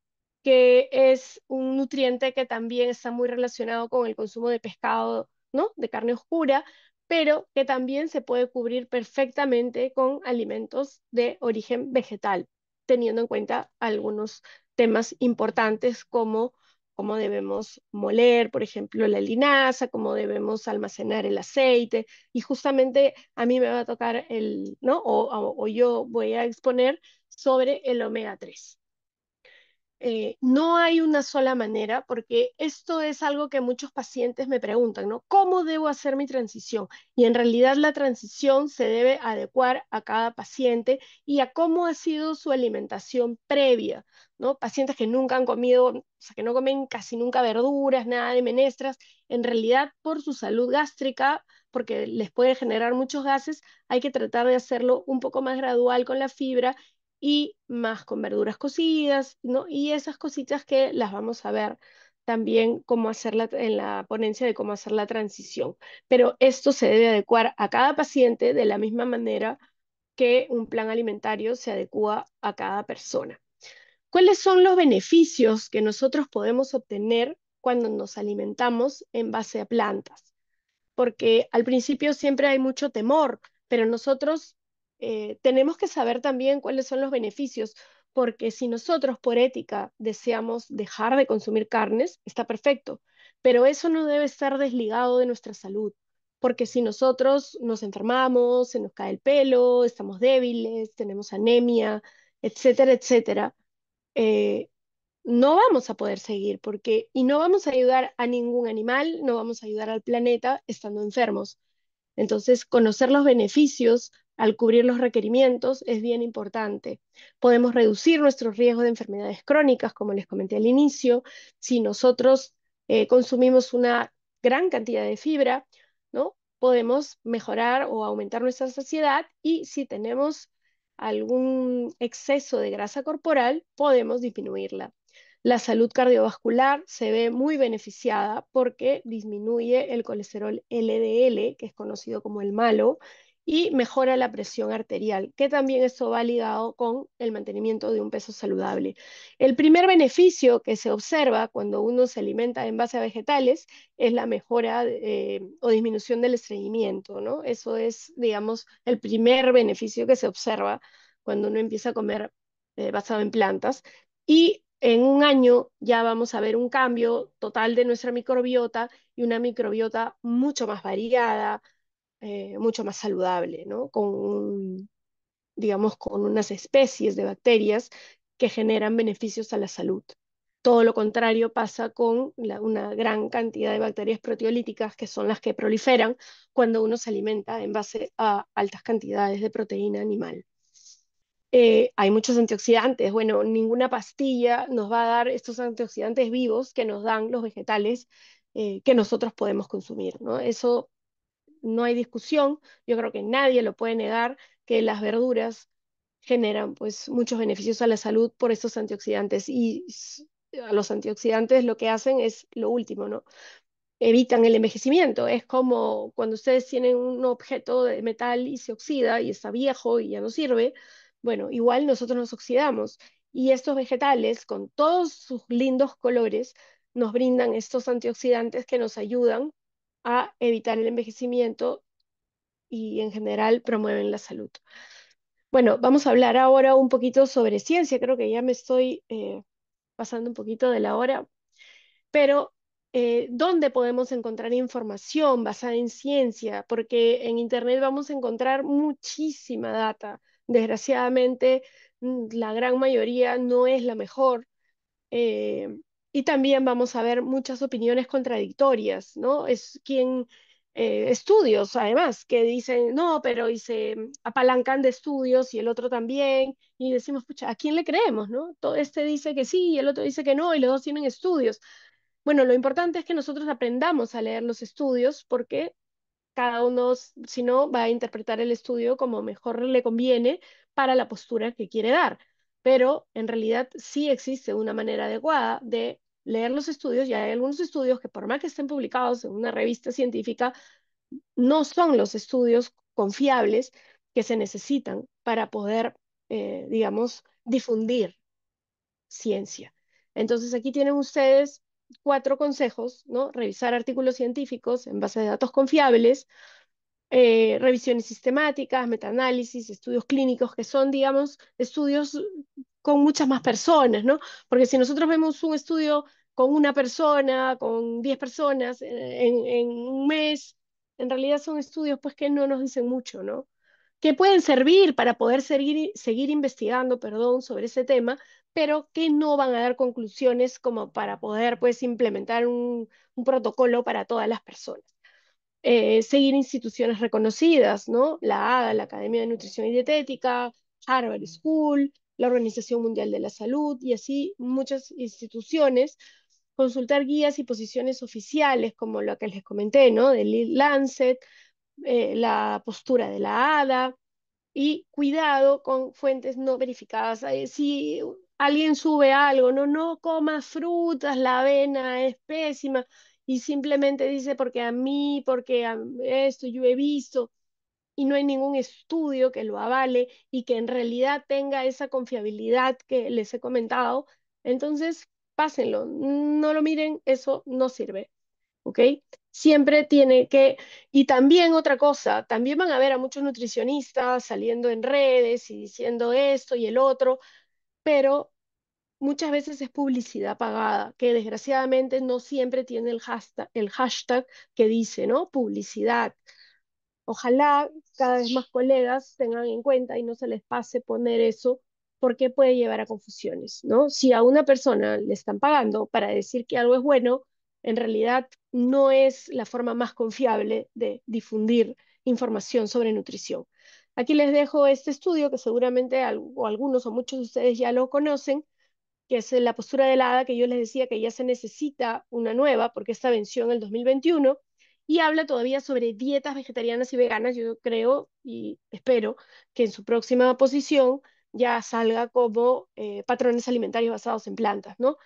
que es un nutriente que también está muy relacionado con el consumo de pescado, ¿no? De carne oscura, pero que también se puede cubrir perfectamente con alimentos de origen vegetal, teniendo en cuenta algunos temas importantes como cómo debemos moler, por ejemplo, la linaza, cómo debemos almacenar el aceite, y justamente a mí me va a tocar el, ¿no? O, o yo voy a exponer sobre el omega 3. Eh, no hay una sola manera, porque esto es algo que muchos pacientes me preguntan, ¿no? ¿Cómo debo hacer mi transición? Y en realidad la transición se debe adecuar a cada paciente y a cómo ha sido su alimentación previa, ¿no? Pacientes que nunca han comido, o sea, que no comen casi nunca verduras, nada de menestras, en realidad por su salud gástrica, porque les puede generar muchos gases, hay que tratar de hacerlo un poco más gradual con la fibra y más con verduras cocidas, ¿no? Y esas cositas que las vamos a ver también cómo hacerla en la ponencia de cómo hacer la transición. Pero esto se debe adecuar a cada paciente de la misma manera que un plan alimentario se adecua a cada persona. ¿Cuáles son los beneficios que nosotros podemos obtener cuando nos alimentamos en base a plantas? Porque al principio siempre hay mucho temor, pero nosotros eh, tenemos que saber también cuáles son los beneficios, porque si nosotros por ética deseamos dejar de consumir carnes, está perfecto, pero eso no debe estar desligado de nuestra salud, porque si nosotros nos enfermamos, se nos cae el pelo, estamos débiles, tenemos anemia, etcétera, etcétera, eh, no vamos a poder seguir, porque y no vamos a ayudar a ningún animal, no vamos a ayudar al planeta estando enfermos. Entonces, conocer los beneficios al cubrir los requerimientos es bien importante. Podemos reducir nuestro riesgo de enfermedades crónicas, como les comenté al inicio, si nosotros eh, consumimos una gran cantidad de fibra, ¿no? Podemos mejorar o aumentar nuestra saciedad y si tenemos algún exceso de grasa corporal, podemos disminuirla. La salud cardiovascular se ve muy beneficiada porque disminuye el colesterol LDL, que es conocido como el malo, y mejora la presión arterial, que también eso va ligado con el mantenimiento de un peso saludable. El primer beneficio que se observa cuando uno se alimenta en base a vegetales es la mejora eh, o disminución del estreñimiento, ¿no? Eso es, digamos, el primer beneficio que se observa cuando uno empieza a comer eh, basado en plantas. Y en un año ya vamos a ver un cambio total de nuestra microbiota y una microbiota mucho más variada, eh, mucho más saludable, ¿no? Con, digamos, con unas especies de bacterias que generan beneficios a la salud. Todo lo contrario pasa con una gran cantidad de bacterias proteolíticas que son las que proliferan cuando uno se alimenta en base a altas cantidades de proteína animal. Eh, hay muchos antioxidantes. Bueno, ninguna pastilla nos va a dar estos antioxidantes vivos que nos dan los vegetales eh, que nosotros podemos consumir, ¿no? Eso no hay discusión, yo creo que nadie lo puede negar, que las verduras generan pues muchos beneficios a la salud por estos antioxidantes y a los antioxidantes lo que hacen es lo último, ¿no? Evitan el envejecimiento. Es como cuando ustedes tienen un objeto de metal y se oxida y está viejo y ya no sirve, bueno, igual nosotros nos oxidamos y estos vegetales con todos sus lindos colores nos brindan estos antioxidantes que nos ayudan a evitar el envejecimiento y en general promueven la salud. Bueno, vamos a hablar ahora un poquito sobre ciencia. Creo que ya me estoy eh, pasando un poquito de la hora, pero eh, dónde podemos encontrar información basada en ciencia, porque en Internet vamos a encontrar muchísima data. Desgraciadamente, mm, la gran mayoría no es la mejor. Eh, y también vamos a ver muchas opiniones contradictorias, ¿no? Es quien eh, estudios, además, que dicen, no, pero y se apalancan de estudios y el otro también, y decimos, pucha, ¿a quién le creemos, no? Todo este dice que sí y el otro dice que no, y los dos tienen estudios. Bueno, lo importante es que nosotros aprendamos a leer los estudios porque cada uno, si no, va a interpretar el estudio como mejor le conviene para la postura que quiere dar. Pero en realidad sí existe una manera adecuada de leer los estudios y hay algunos estudios que por más que estén publicados en una revista científica, no son los estudios confiables que se necesitan para poder, eh, digamos, difundir ciencia. Entonces aquí tienen ustedes cuatro consejos, ¿no? Revisar artículos científicos en base de datos confiables, eh, revisiones sistemáticas, metaanálisis, estudios clínicos, que son, digamos, estudios con muchas más personas, ¿no? Porque si nosotros vemos un estudio con una persona, con diez personas eh, en, un mes, en realidad son estudios pues que no nos dicen mucho, ¿no? que pueden servir para poder seguir, investigando, perdón, sobre ese tema, pero que no van a dar conclusiones como para poder pues implementar un protocolo para todas las personas. Eh, seguir instituciones reconocidas, ¿no? La ADA, la Academia de Nutrición y Dietética, Harvard School, la Organización Mundial de la Salud y así muchas instituciones, consultar guías y posiciones oficiales como lo que les comenté, ¿no? Del Lancet, eh, la postura de la ADA y cuidado con fuentes no verificadas. Eh, si alguien sube algo, no, no comas frutas, la avena es pésima y simplemente dice porque a mí, porque a esto yo he visto y no hay ningún estudio que lo avale y que en realidad tenga esa confiabilidad que les he comentado, entonces pásenlo, no lo miren, eso no sirve. ¿ok? Siempre tiene que, y también otra cosa, también van a ver a muchos nutricionistas saliendo en redes y diciendo esto y el otro, pero muchas veces es publicidad pagada, que desgraciadamente no siempre tiene el hashtag, el hashtag que dice, ¿no? Publicidad. Ojalá cada vez más colegas tengan en cuenta y no se les pase poner eso porque puede llevar a confusiones, ¿no? Si a una persona le están pagando para decir que algo es bueno, en realidad no es la forma más confiable de difundir información sobre nutrición. Aquí les dejo este estudio que seguramente o algunos o muchos de ustedes ya lo conocen, que es la postura de hada que yo les decía que ya se necesita una nueva porque esta venció en el 2021 y habla todavía sobre dietas vegetarianas y veganas. Yo creo y espero que en su próxima posición ya salga como eh, patrones alimentarios basados en plantas, ¿no?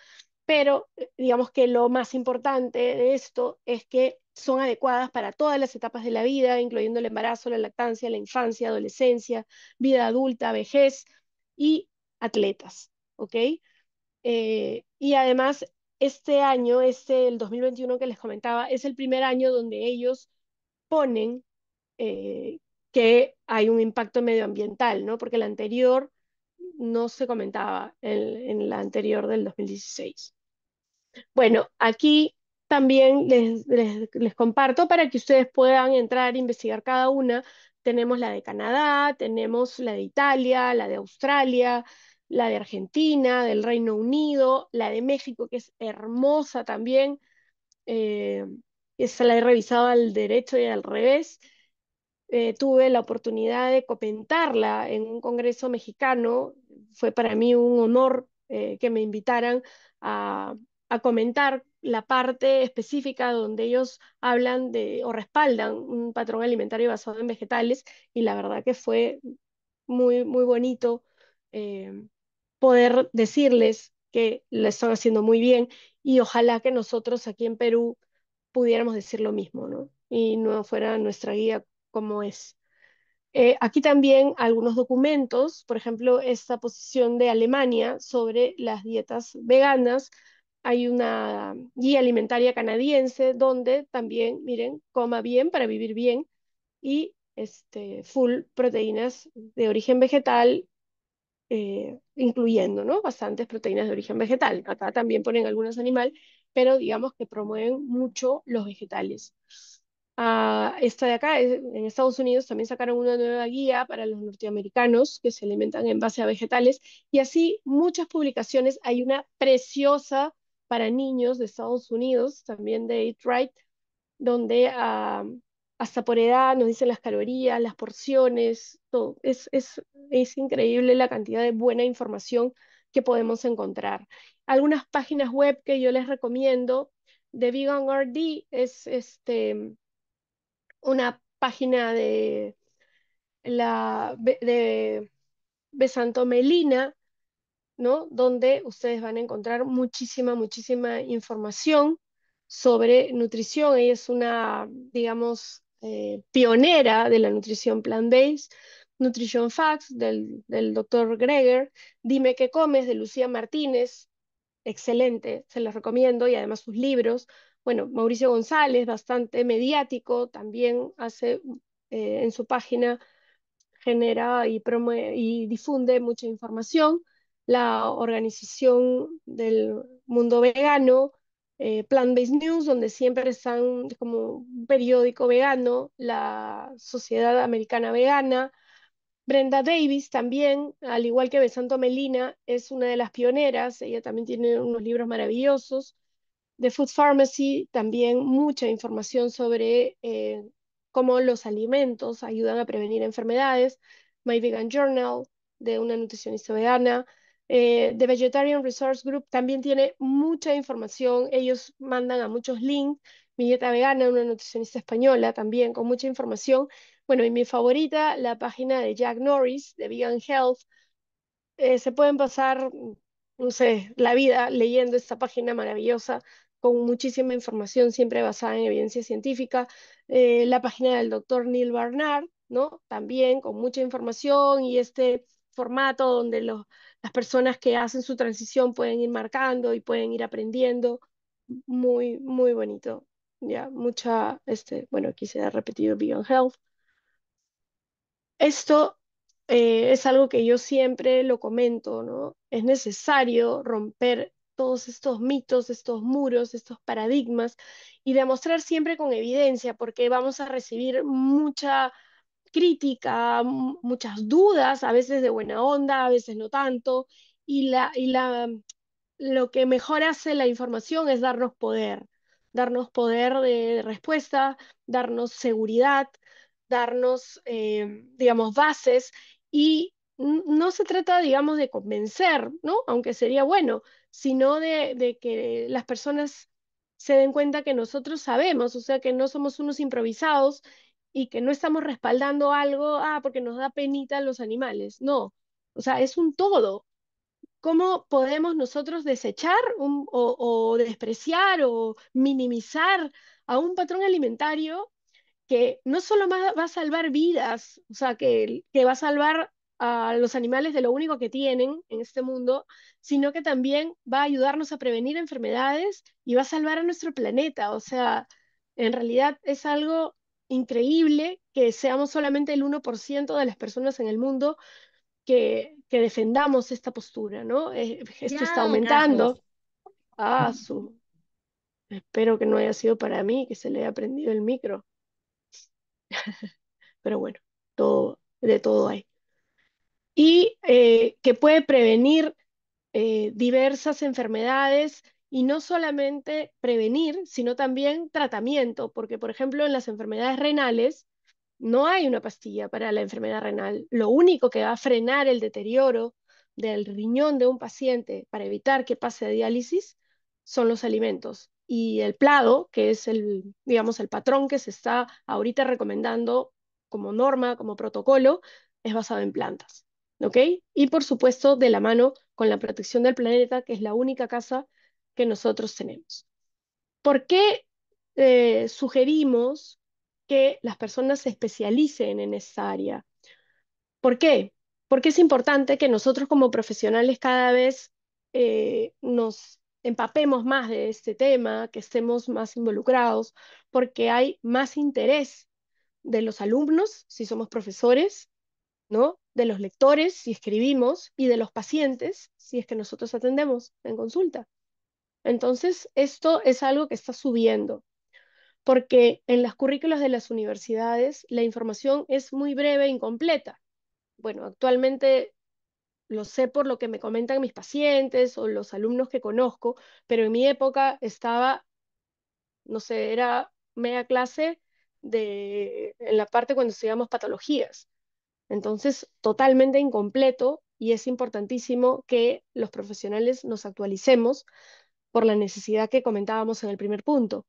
pero eh, digamos que lo más importante de esto es que son adecuadas para todas las etapas de la vida, incluyendo el embarazo, la lactancia, la infancia, adolescencia, vida adulta, vejez y atletas, ¿ok? Eh, y además, este año, este, el 2021 que les comentaba, es el primer año donde ellos ponen eh, que hay un impacto medioambiental, ¿no? Porque el anterior no se comentaba en, en la anterior del 2016. Bueno, aquí también les, comparto para que ustedes puedan entrar e investigar cada una. Tenemos la de Canadá, tenemos la de Italia, la de Australia, la de Argentina, del Reino Unido, la de México, que es hermosa también. Eh, esa la he revisado al derecho y al revés. Eh, tuve la oportunidad de comentarla en un congreso mexicano. Fue para mí un honor eh, que me invitaran a, comentar la parte específica donde ellos hablan de o respaldan un patrón alimentario basado en vegetales y la verdad que fue muy, muy bonito poder decirles que lo están haciendo muy bien y ojalá que nosotros aquí en Perú pudiéramos decir lo mismo. Y no fuera nuestra guía como es. Eh, aquí también algunos documentos, por ejemplo, esta posición de Alemania sobre las dietas veganas, hay una guía alimentaria canadiense donde también, miren, coma bien para vivir bien y este, full proteínas de origen vegetal, eh, incluyendo, ¿no? Bastantes proteínas de origen vegetal. Acá también ponen algunos animales, pero digamos que promueven mucho los vegetales. Uh, esta de acá, en Estados Unidos también sacaron una nueva guía para los norteamericanos que se alimentan en base a vegetales y así muchas publicaciones. Hay una preciosa para niños de Estados Unidos, también de Eat Right, donde uh, hasta por edad nos dicen las calorías, las porciones, todo. Es, es, es increíble la cantidad de buena información que podemos encontrar. Algunas páginas web que yo les recomiendo de Vegan RD es este una página de la de ¿no? Donde ustedes van a encontrar muchísima, muchísima información sobre nutrición. Ella es una, digamos, eh, pionera de la nutrición plant-based. Nutrition Facts del, doctor Greger, Dime qué comes de Lucía Martínez, excelente, se los recomiendo, y además sus libros, bueno, Mauricio González, bastante mediático, también hace eh, en su página, genera y difunde mucha información. La organización del mundo vegano, eh, Plant-Based News, donde siempre están como un periódico vegano, la Sociedad Americana Vegana. Brenda Davis también, al igual que Besanto Melina, es una de las pioneras, ella también tiene unos libros maravillosos de Food Pharmacy también mucha información sobre eh, cómo los alimentos ayudan a prevenir enfermedades. My Vegan Journal, de una nutricionista vegana. Eh, The Vegetarian Resource Group también tiene mucha información. Ellos mandan a muchos links. Mi vegana, una nutricionista española también, con mucha información. Bueno, y mi favorita, la página de Jack Norris, de Vegan Health. Eh, se pueden pasar, no sé, la vida leyendo esta página maravillosa con muchísima información siempre basada en evidencia científica. Eh, la página del doctor Neil Barnard, ¿no? También con mucha información y este formato donde los, las personas que hacen su transición pueden ir marcando y pueden ir aprendiendo. Muy, muy bonito. Ya, mucha, este, bueno, aquí se ha repetido Beyond Health. Esto eh, es algo que yo siempre lo comento, ¿no? Es necesario romper todos estos mitos, estos muros, estos paradigmas y demostrar siempre con evidencia, porque vamos a recibir mucha crítica, muchas dudas, a veces de buena onda, a veces no tanto, y, la, y la, lo que mejor hace la información es darnos poder, darnos poder de respuesta, darnos seguridad, darnos, eh, digamos, bases y no se trata, digamos, de convencer, ¿no? Aunque sería bueno, sino de, que las personas se den cuenta que nosotros sabemos, o sea, que no somos unos improvisados y que no estamos respaldando algo, ah, porque nos da penita a los animales. No, o sea, es un todo. ¿Cómo podemos nosotros desechar o, despreciar o minimizar a un patrón alimentario que no solo va a salvar vidas, o sea, que, que va a salvar a los animales de lo único que tienen en este mundo, sino que también va a ayudarnos a prevenir enfermedades y va a salvar a nuestro planeta. O sea, en realidad es algo increíble que seamos solamente el 1% de las personas en el mundo que, que defendamos esta postura, ¿no? Eh, esto está aumentando. Ah, su. Espero que no haya sido para mí, que se le haya prendido el micro. [LAUGHS] Pero bueno, todo, de todo hay y eh, que puede prevenir eh, diversas enfermedades y no solamente prevenir, sino también tratamiento, porque por ejemplo en las enfermedades renales no hay una pastilla para la enfermedad renal. Lo único que va a frenar el deterioro del riñón de un paciente para evitar que pase a diálisis son los alimentos. Y el plado, que es el, digamos, el patrón que se está ahorita recomendando como norma, como protocolo, es basado en plantas. ¿ok? Y por supuesto, de la mano con la protección del planeta, que es la única casa que nosotros tenemos. ¿Por qué eh, sugerimos que las personas se especialicen en esa área? ¿Por qué? Porque es importante que nosotros como profesionales cada vez eh, nos empapemos más de este tema, que estemos más involucrados, porque hay más interés de los alumnos, si somos profesores, ¿no? De los lectores, si escribimos, y de los pacientes, si es que nosotros atendemos en consulta. Entonces, esto es algo que está subiendo, porque en las currículas de las universidades la información es muy breve e incompleta. Bueno, actualmente lo sé por lo que me comentan mis pacientes o los alumnos que conozco, pero en mi época estaba, no sé, era media clase de, en la parte cuando estudiamos patologías. Entonces, totalmente incompleto y es importantísimo que los profesionales nos actualicemos por la necesidad que comentábamos en el primer punto,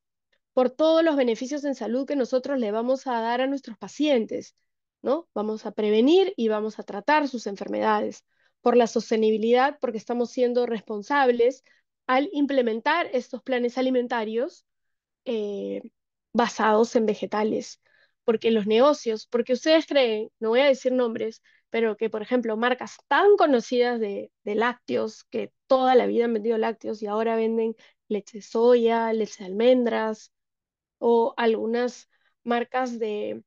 por todos los beneficios en salud que nosotros le vamos a dar a nuestros pacientes, ¿no? Vamos a prevenir y vamos a tratar sus enfermedades, por la sostenibilidad, porque estamos siendo responsables al implementar estos planes alimentarios eh, basados en vegetales, porque los negocios, porque ustedes creen, no voy a decir nombres, pero que, por ejemplo, marcas tan conocidas de, lácteos, que toda la vida han vendido lácteos y ahora venden leche de soya, leche de almendras, o algunas marcas de,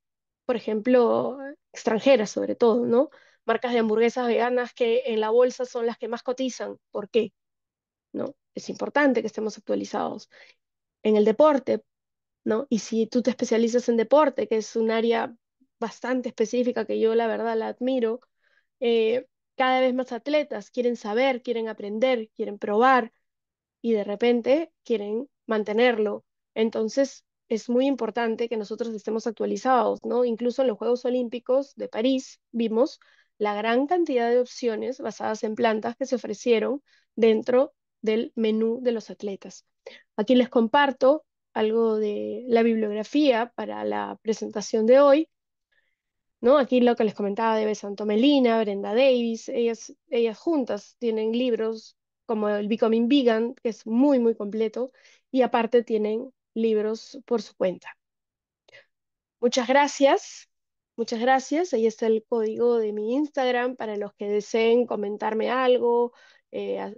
por ejemplo, extranjeras sobre todo, ¿no? Marcas de hamburguesas veganas que en la bolsa son las que más cotizan. ¿Por qué? ¿No? Es importante que estemos actualizados. En el deporte, ¿no? Y si tú te especializas en deporte, que es un área bastante específica que yo la verdad la admiro, eh, cada vez más atletas quieren saber, quieren aprender, quieren probar y de repente quieren mantenerlo. Entonces, es muy importante que nosotros estemos actualizados, ¿no? Incluso en los Juegos Olímpicos de París vimos la gran cantidad de opciones basadas en plantas que se ofrecieron dentro del menú de los atletas. Aquí les comparto algo de la bibliografía para la presentación de hoy. ¿No? Aquí lo que les comentaba de Santo Melina, Brenda Davis, ellas, ellas juntas tienen libros como el Becoming Vegan, que es muy, muy completo, y aparte tienen libros por su cuenta. Muchas gracias, muchas gracias. Ahí está el código de mi Instagram para los que deseen comentarme algo, eh,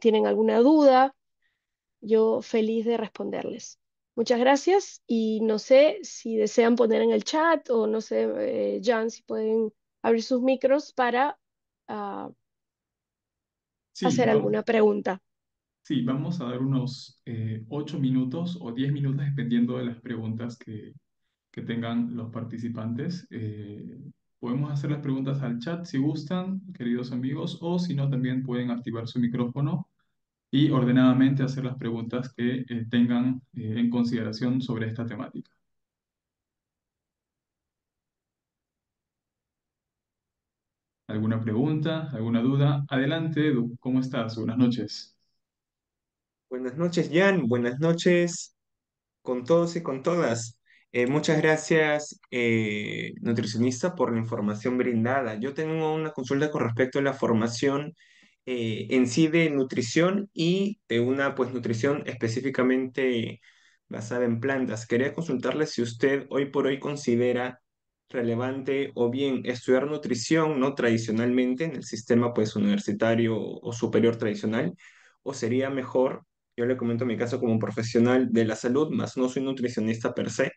tienen alguna duda. Yo feliz de responderles. Muchas gracias y no sé si desean poner en el chat o no sé, eh, Jan, si pueden abrir sus micros para uh, sí, hacer vamos, alguna pregunta. Sí, vamos a dar unos eh, 8 minutos o 10 minutos dependiendo de las preguntas que, que tengan los participantes. Eh, podemos hacer las preguntas al chat si gustan, queridos amigos, o si no, también pueden activar su micrófono y ordenadamente hacer las preguntas que eh, tengan eh, en consideración sobre esta temática. ¿Alguna pregunta? ¿Alguna duda? Adelante, Edu. ¿Cómo estás? Buenas noches. Buenas noches, Jan. Buenas noches con todos y con todas. Eh, muchas gracias, nutricionista, por la información brindada. Yo tengo una consulta con respecto a la formación eh, en sí de nutrición y de una pues nutrición específicamente basada en plantas. Quería consultarle si usted hoy por hoy considera relevante o bien estudiar nutrición no tradicionalmente en el sistema pues universitario o superior tradicional o sería mejor, yo le comento mi caso como profesional de la salud, más no soy nutricionista per se,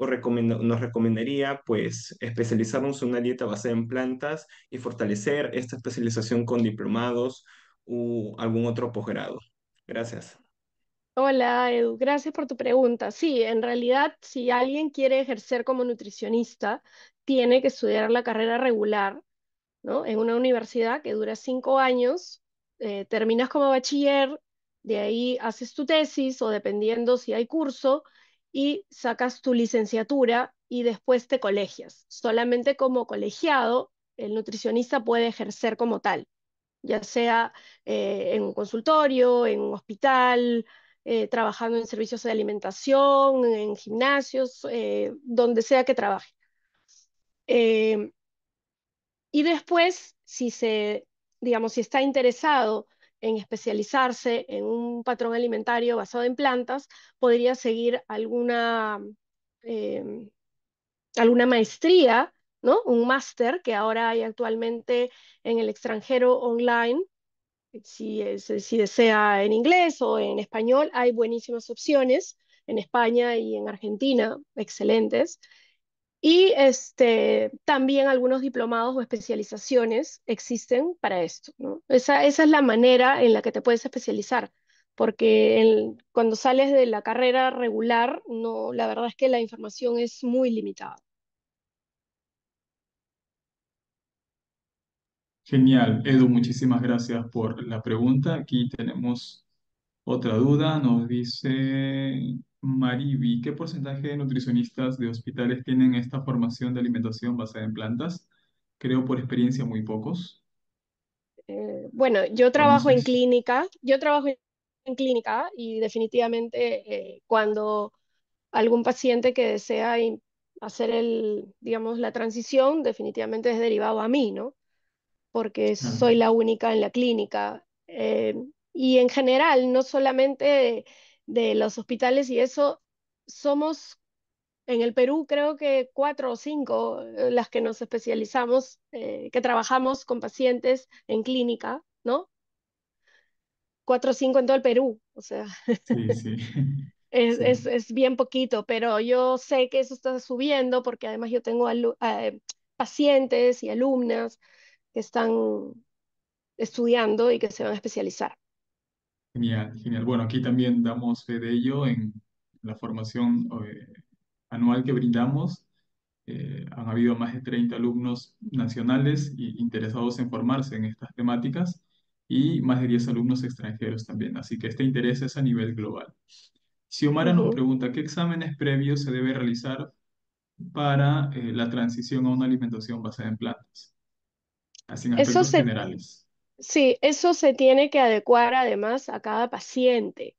nos recomendaría pues especializarnos en una dieta basada en plantas y fortalecer esta especialización con diplomados u algún otro posgrado. Gracias. Hola, Edu, gracias por tu pregunta. Sí, en realidad, si alguien quiere ejercer como nutricionista, tiene que estudiar la carrera regular, ¿no? En una universidad que dura cinco años, eh, terminas como bachiller, de ahí haces tu tesis o dependiendo si hay curso, y sacas tu licenciatura y después te colegias. Solamente como colegiado, el nutricionista puede ejercer como tal, ya sea eh, en un consultorio, en un hospital, eh, trabajando en servicios de alimentación, en gimnasios, eh, donde sea que trabaje. y después, si se, digamos, si está interesado en especializarse en un patrón alimentario basado en plantas, podría seguir alguna, eh, alguna maestría, ¿no? Un máster que ahora hay actualmente en el extranjero online. Si, es, si desea en inglés o en español, hay buenísimas opciones en España y en Argentina, excelentes. Y este, también algunos diplomados o especializaciones existen para esto. ¿no? Esa, esa es la manera en la que te puedes especializar. porque cuando sales de la carrera regular, no, la verdad es que la información es muy limitada. Genial, Edu, muchísimas gracias por la pregunta. Aquí tenemos otra duda. Nos dice Mariby, ¿qué porcentaje de nutricionistas de hospitales tienen esta formación de alimentación basada en plantas? Creo por experiencia muy pocos. Eh, bueno, yo trabajo en clínica, yo trabajo en clínica y definitivamente eh, cuando algún paciente que desea hacer el, digamos, la transición, definitivamente es derivado a mí, ¿no? Porque soy la única en la clínica. Eh, y en general, no solamente de, los hospitales y eso, somos en el Perú creo que cuatro o cinco eh, las que nos especializamos, eh, que trabajamos con pacientes en clínica, ¿no? Cuatro o cinco en todo el Perú, o sea, [LAUGHS] Sí, sí, [LAUGHS] es, sí. es, es bien poquito, pero yo sé que eso está subiendo porque además yo tengo eh, pacientes y alumnas que están estudiando y que se van a especializar. Genial, genial. Bueno, aquí también damos fe de ello en la formación eh, anual que brindamos. Eh, han habido más de 30 alumnos nacionales y interesados en formarse en estas temáticas y más de 10 alumnos extranjeros también. Así que este interés es a nivel global. Xiomara nos pregunta, ¿qué exámenes previos se debe realizar para eh, la transición a una alimentación basada en plantas? Así en Eso aspectos se, generales. Sí, eso se tiene que adecuar además a cada paciente.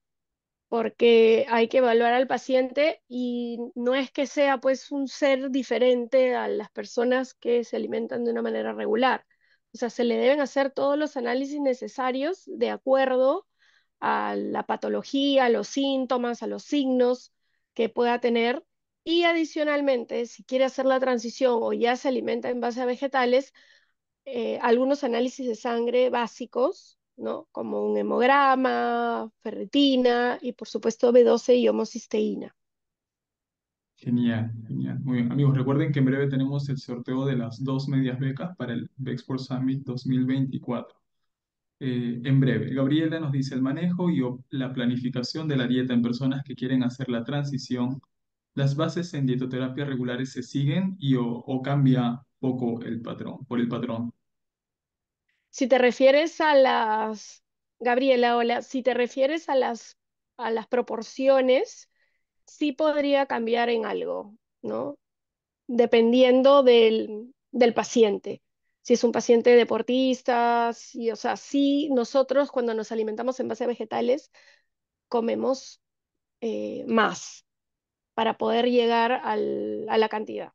porque hay que evaluar al paciente y no es que sea pues un ser diferente a las personas que se alimentan de una manera regular. O sea, se le deben hacer todos los análisis necesarios de acuerdo a la patología, a los síntomas, a los signos que pueda tener. Y adicionalmente, si quiere hacer la transición o ya se alimenta en base a vegetales, eh, algunos análisis de sangre básicos, ¿no? Como un hemograma, ferritina y por supuesto B12 y homocisteína. Genial, genial. Muy bien. Amigos, recuerden que en breve tenemos el sorteo de las dos medias becas para el Bexport Summit 2024. Eh, en breve, Gabriela nos dice el manejo y la planificación de la dieta en personas que quieren hacer la transición. ¿Las bases en dietoterapia regulares se siguen y o, o cambia poco el patrón, por el patrón? Si te refieres a las, Gabriela, hola, si te refieres a las, a las proporciones, sí podría cambiar en algo, ¿no? Dependiendo del, del paciente. Si es un paciente deportista, si, o sea, sí, nosotros cuando nos alimentamos en base a vegetales, comemos eh, más para poder llegar al- a la cantidad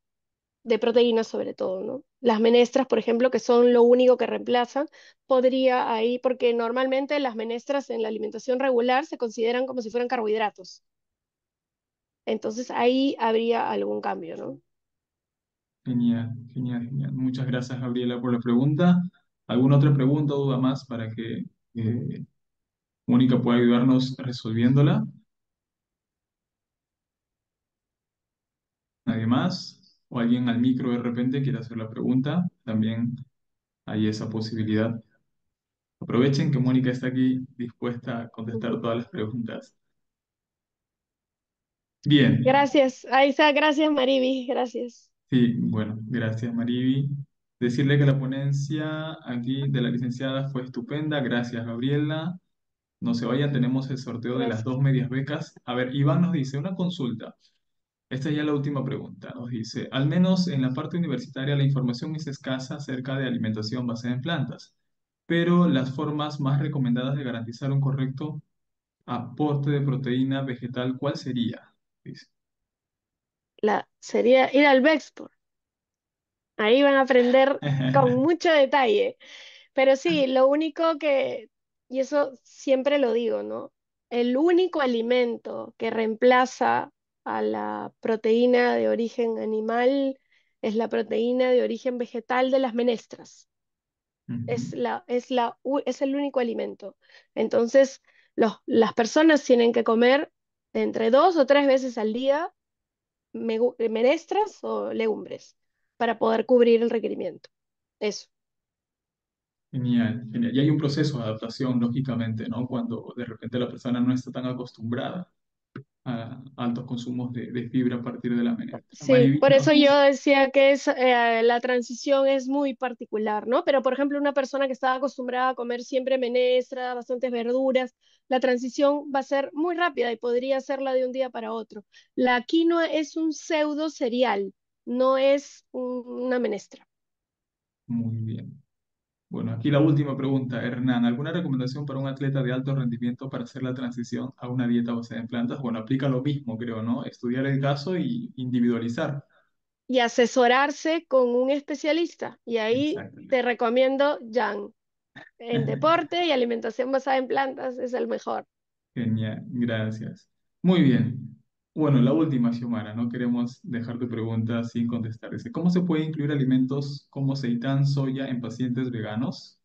de proteínas sobre todo, ¿no? Las menestras, por ejemplo, que son lo único que reemplazan, podría ahí, porque normalmente las menestras en la alimentación regular se consideran como si fueran carbohidratos. Entonces ahí habría algún cambio, ¿no? Genial, genial, genial. Muchas gracias, Gabriela, por la pregunta. ¿Alguna otra pregunta o duda más para que eh, Mónica pueda ayudarnos resolviéndola? ¿Nadie más? ¿O alguien al micro de repente quiere hacer la pregunta? También hay esa posibilidad. Aprovechen que Mónica está aquí dispuesta a contestar todas las preguntas. Bien, Gracias. Ahí está, gracias Mariby, gracias. sí, bueno, gracias Mariby. Decirle que la ponencia aquí de la licenciada fue estupenda. Gracias, Gabriela. No se vayan, tenemos el sorteo de las dos medias becas. A ver, Iván nos dice una consulta. Esta es ya la última pregunta. Nos dice, al menos en la parte universitaria la información es escasa acerca de alimentación basada en plantas, pero las formas más recomendadas de garantizar un correcto aporte de proteína vegetal, ¿cuál sería? Dice. La, sería ir al Bexport. Ahí van a aprender con [LAUGHS] mucho detalle. Pero sí, [LAUGHS] lo único que, y eso siempre lo digo, ¿no? El único alimento que reemplaza a la proteína de origen animal es la proteína de origen vegetal de las menestras. Es la, es la, es el único alimento. Entonces, los, las personas tienen que comer entre dos o tres veces al día megu- menestras o legumbres para poder cubrir el requerimiento. Eso. Genial, genial. Y hay un proceso de adaptación, lógicamente, ¿no? Cuando de repente la persona no está tan acostumbrada a altos consumos de, de fibra a partir de la mene- Sí, por no, eso ¿cómo yo decía que es, eh, la transición es muy particular, ¿no? Pero, por ejemplo, una persona que estaba acostumbrada a comer siempre menestra, bastantes verduras, la transición va a ser muy rápida y podría hacerla de un día para otro. La quinoa es un pseudo cereal, no es un- una menestra. Muy bien. Bueno, aquí la última pregunta, Hernán. ¿Alguna recomendación para un atleta de alto rendimiento para hacer la transición a una dieta basada en plantas? Bueno, aplica lo mismo, creo, ¿no? Estudiar el caso y individualizar. Y asesorarse con un especialista. Y ahí te recomiendo Jan. En [LAUGHS] deporte y alimentación basada en plantas es el mejor. Genial, gracias. Muy bien. Bueno, la última, Xiomara, no queremos dejar tu pregunta sin contestar. Dice, ¿cómo se puede incluir alimentos como seitán, soya en pacientes veganos?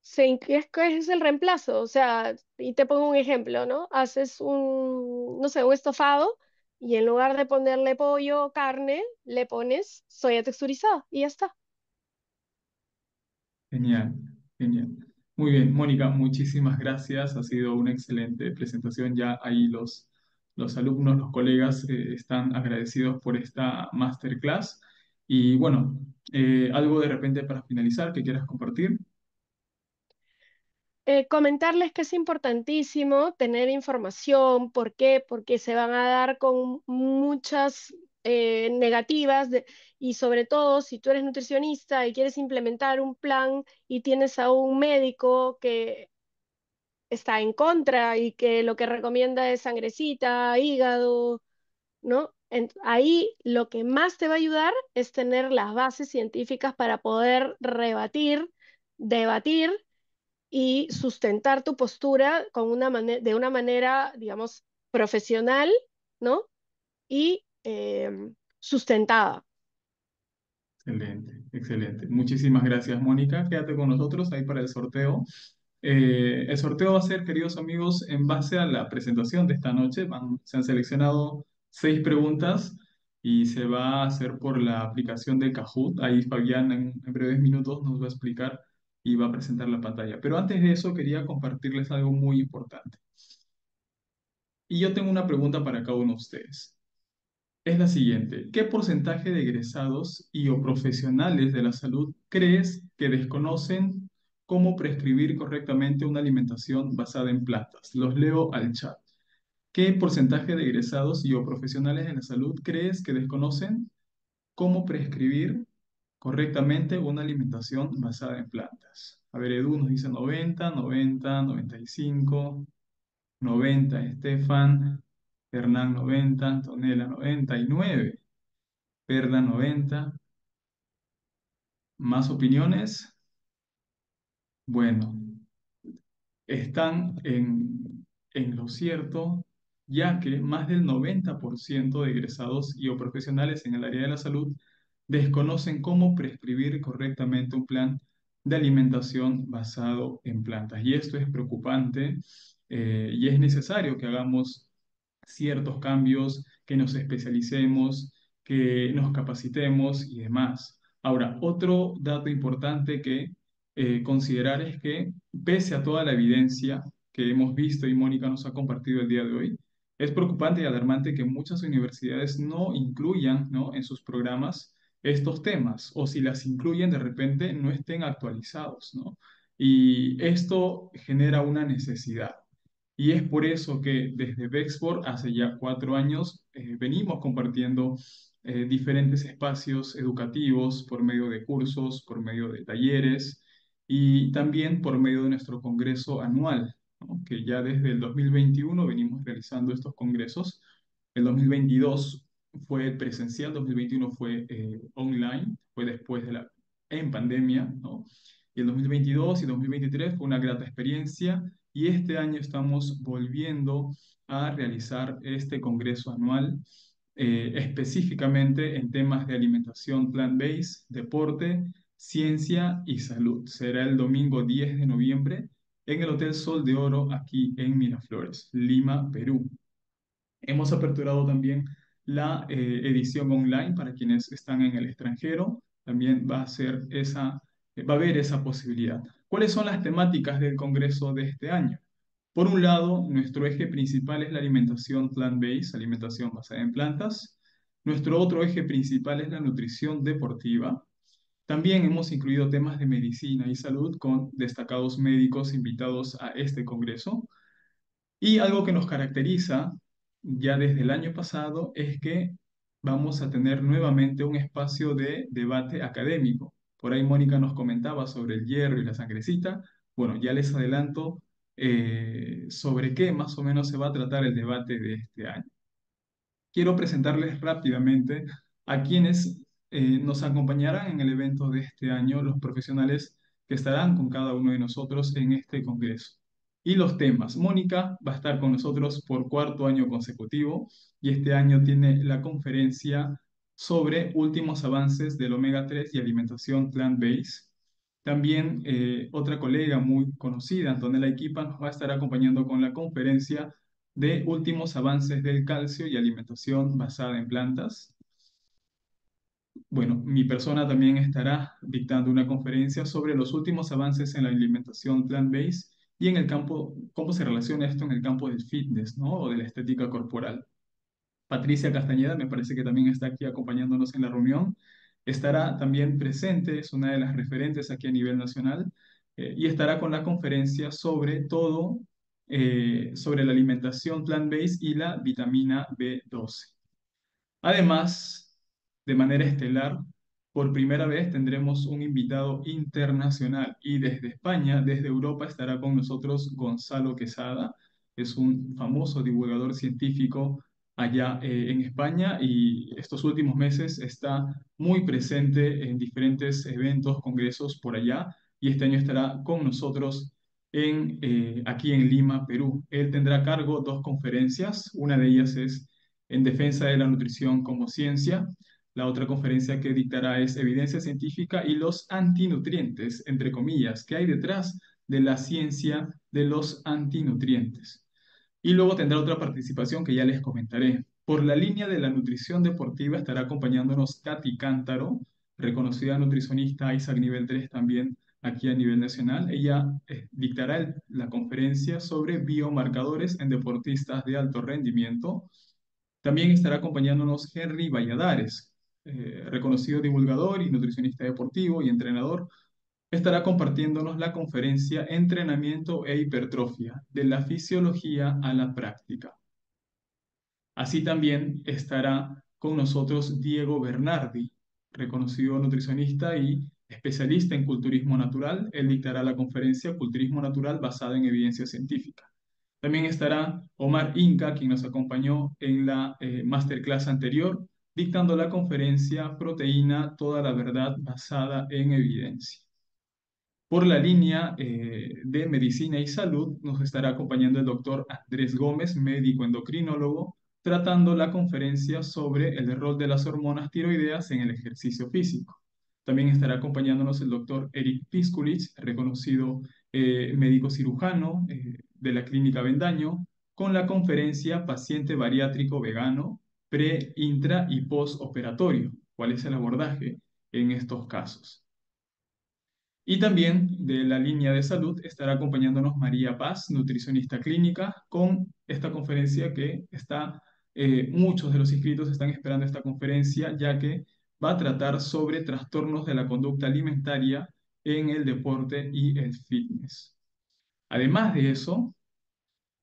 se in- ¿qué es, qué es el reemplazo? O sea, y te pongo un ejemplo, ¿no? Haces un, no sé, un estofado y en lugar de ponerle pollo o carne, le pones soya texturizada y ya está. Genial, genial. Muy bien, Mónica, muchísimas gracias. Ha sido una excelente presentación. Ya ahí los, los alumnos, los colegas eh, están agradecidos por esta masterclass. Y bueno, eh, algo de repente para finalizar que quieras compartir. Eh, comentarles que es importantísimo tener información. ¿Por qué? Porque se van a dar con muchas negativas y sobre todo si tú eres nutricionista y quieres implementar un plan y tienes a un médico que está en contra y que lo que recomienda es sangrecita, hígado, ¿no? En- ahí lo que más te va a ayudar es tener las bases científicas para poder rebatir, debatir y sustentar tu postura con una de una manera, digamos, profesional, ¿no? Y em, sustentada. Excelente, excelente. Muchísimas gracias, Mónica. Quédate con nosotros ahí para el sorteo. Eh, el sorteo va a ser, queridos amigos, en base a la presentación de esta noche. Se han seleccionado seis preguntas y se va a hacer por la aplicación de Kahoot. Ahí Fabián en, en breves minutos nos va a explicar y va a presentar la pantalla. Pero antes de eso quería compartirles algo muy importante. Y yo tengo una pregunta para cada uno de ustedes. Es la siguiente. ¿Qué porcentaje de egresados y o profesionales de la salud crees que desconocen cómo prescribir correctamente una alimentación basada en plantas? Los leo al chat. ¿Qué porcentaje de egresados y o profesionales de la salud crees que desconocen cómo prescribir correctamente una alimentación basada en plantas? A ver, Edu nos dice 90, 90, 95, 90, Estefan, Hernán 90, Antonella 99. Perla 90. ¿Más opiniones? Bueno, están en, en lo cierto, ya que más del 90% de egresados y o profesionales en el área de la salud desconocen cómo prescribir correctamente un plan de alimentación basado en plantas. Y esto es preocupante eh, y es necesario que hagamos ciertos cambios, que nos especialicemos, que nos capacitemos y demás. Ahora, otro dato importante que eh, considerar es que pese a toda la evidencia que hemos visto y Mónica nos ha compartido el día de hoy, es preocupante y alarmante que muchas universidades no incluyan, ¿no? en sus programas estos temas o si las incluyen de repente no estén actualizados, ¿no? Y esto genera una necesidad. Y es por eso que desde Bexport, hace ya cuatro años, eh, venimos compartiendo eh, diferentes espacios educativos por medio de cursos, por medio de talleres y también por medio de nuestro congreso anual, ¿no? que ya desde el 2021 venimos realizando estos congresos. El 2022 fue presencial, 2021 fue eh, online, fue después de la, en pandemia. Y el 2022 y 2023 fue una grata experiencia y este año estamos volviendo a realizar este congreso anual eh, específicamente en temas de alimentación plant-based, deporte, ciencia y salud. Será el domingo 10 de noviembre en el Hotel Sol de Oro aquí en Miraflores, Lima, Perú. Hemos aperturado también la eh, edición online para quienes están en el extranjero. También va a ser esa va a haber esa posibilidad. ¿Cuáles son las temáticas del Congreso de este año? Por un lado, nuestro eje principal es la alimentación plant-based, alimentación basada en plantas. Nuestro otro eje principal es la nutrición deportiva. También hemos incluido temas de medicina y salud con destacados médicos invitados a este congreso. Y algo que nos caracteriza ya desde el año pasado es que vamos a tener nuevamente un espacio de debate académico. Por ahí Mónica nos comentaba sobre el hierro y la sangrecita. Bueno, ya les adelanto eh, sobre qué más o menos se va a tratar el debate de este año. Quiero presentarles rápidamente a quienes eh, nos acompañarán en el evento de este año, los profesionales que estarán con cada uno de nosotros en este congreso. Y los temas. Mónica va a estar con nosotros por cuarto año consecutivo y este año tiene la conferencia sobre últimos avances del omega 3 y alimentación plant-based también eh, otra colega muy conocida, Antonella Equipa, nos va a estar acompañando con la conferencia de últimos avances del calcio y alimentación basada en plantas. Bueno, mi persona también estará dictando una conferencia sobre los últimos avances en la alimentación plant-based y en el campo, cómo se relaciona esto en el campo del fitness, ¿no? O de la estética corporal. Patricia Castañeda me parece que también está aquí acompañándonos en la reunión Estará también presente, es una de las referentes aquí a nivel nacional, eh, y estará con la conferencia sobre todo, eh, sobre la alimentación plant-based y la vitamina B12. Además, de manera estelar, por primera vez tendremos un invitado internacional y desde España, desde Europa, estará con nosotros Gonzalo Quesada, es un famoso divulgador científico allá eh, en España y estos últimos meses está muy presente en diferentes eventos, congresos por allá y este año estará con nosotros en, eh, aquí en Lima, Perú. Él tendrá a cargo dos conferencias, una de ellas es en defensa de la nutrición como ciencia, la otra conferencia que dictará es evidencia científica y los antinutrientes, entre comillas, que hay detrás de la ciencia de los antinutrientes. Y luego tendrá otra participación que ya les comentaré. Por la línea de la nutrición deportiva estará acompañándonos Katy Cántaro, reconocida nutricionista ISAC nivel 3 también aquí a nivel nacional. Ella eh, dictará la conferencia sobre biomarcadores en deportistas de alto rendimiento. También estará acompañándonos Henry Valladares, eh, reconocido divulgador y nutricionista deportivo y entrenador estará compartiéndonos la conferencia Entrenamiento e Hipertrofia, de la fisiología a la práctica. Así también estará con nosotros Diego Bernardi, reconocido nutricionista y especialista en culturismo natural. Él dictará la conferencia Culturismo Natural basada en evidencia científica. También estará Omar Inca, quien nos acompañó en la eh, masterclass anterior, dictando la conferencia Proteína, toda la verdad basada en evidencia. Por la línea eh, de medicina y salud nos estará acompañando el doctor Andrés Gómez, médico endocrinólogo, tratando la conferencia sobre el rol de las hormonas tiroideas en el ejercicio físico. También estará acompañándonos el doctor Eric Piskulich, reconocido eh, médico cirujano eh, de la clínica Vendaño, con la conferencia Paciente bariátrico vegano, pre, intra y postoperatorio. ¿Cuál es el abordaje en estos casos? Y también de la línea de salud estará acompañándonos María Paz, nutricionista clínica, con esta conferencia que está, eh, muchos de los inscritos están esperando esta conferencia, ya que va a tratar sobre trastornos de la conducta alimentaria en el deporte y el fitness. Además de eso,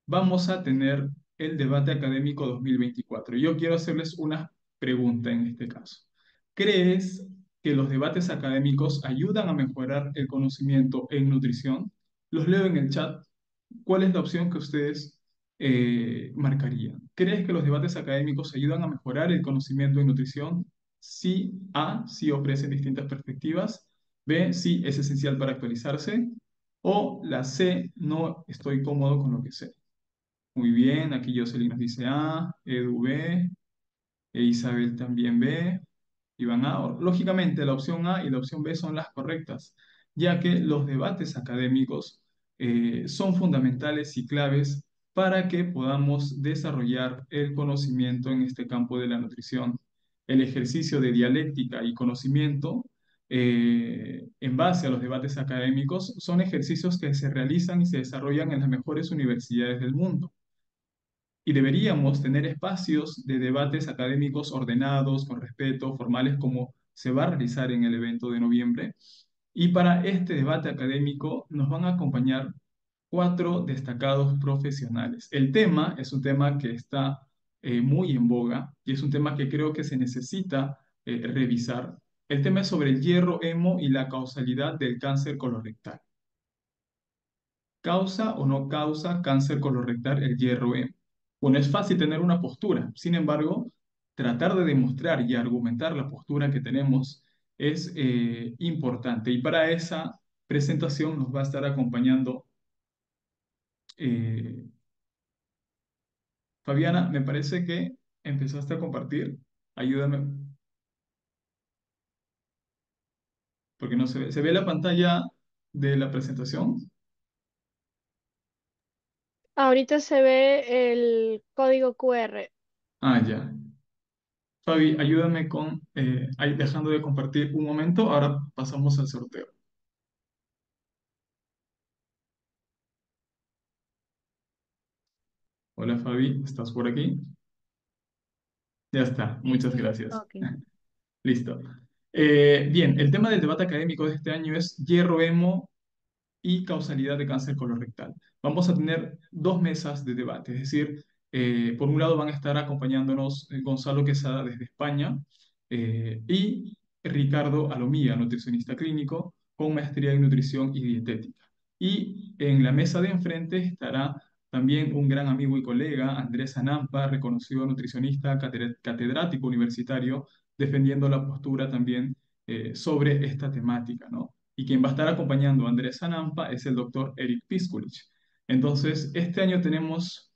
vamos a tener el debate académico 2024. Yo quiero hacerles una pregunta en este caso. ¿Crees que los debates académicos ayudan a mejorar el conocimiento en nutrición. Los leo en el chat. ¿Cuál es la opción que ustedes eh, marcarían? ¿Crees que los debates académicos ayudan a mejorar el conocimiento en nutrición? Sí, A, sí ofrecen distintas perspectivas. B, sí es esencial para actualizarse. O la C, no estoy cómodo con lo que sé. Muy bien, aquí Jocelyn nos dice A, Edu B, e Isabel también B. Iván A. Lógicamente, la opción A y la opción B son las correctas, ya que los debates académicos eh, son fundamentales y claves para que podamos desarrollar el conocimiento en este campo de la nutrición. El ejercicio de dialéctica y conocimiento eh, en base a los debates académicos son ejercicios que se realizan y se desarrollan en las mejores universidades del mundo. Y deberíamos tener espacios de debates académicos ordenados, con respeto, formales, como se va a realizar en el evento de noviembre. Y para este debate académico nos van a acompañar cuatro destacados profesionales. El tema es un tema que está eh, muy en boga y es un tema que creo que se necesita eh, revisar. El tema es sobre el hierro hemo y la causalidad del cáncer colorectal. ¿Causa o no causa cáncer colorectal el hierro hemo? Bueno, es fácil tener una postura, sin embargo, tratar de demostrar y argumentar la postura que tenemos es eh, importante. Y para esa presentación nos va a estar acompañando eh, Fabiana, me parece que empezaste a compartir. Ayúdame. Porque no se ve. ¿Se ve la pantalla de la presentación? Ahorita se ve el código QR. Ah, ya. Fabi, ayúdame con, eh, ahí dejando de compartir un momento, ahora pasamos al sorteo. Hola Fabi, ¿estás por aquí? Ya está, muchas gracias. Ok. [LAUGHS] Listo. Eh, bien, el tema del debate académico de este año es hierro hemo y causalidad de cáncer colorectal. Vamos a tener dos mesas de debate, es decir, eh, por un lado van a estar acompañándonos eh, Gonzalo Quesada desde España eh, y Ricardo Alomía, nutricionista clínico con maestría en nutrición y dietética. Y en la mesa de enfrente estará también un gran amigo y colega, Andrés Anampa, reconocido nutricionista, catedrático universitario, defendiendo la postura también sobre esta temática, ¿no? Y quien va a estar acompañando a Andrés Anampa es el doctor Eric Piskulich. Entonces, este año tenemos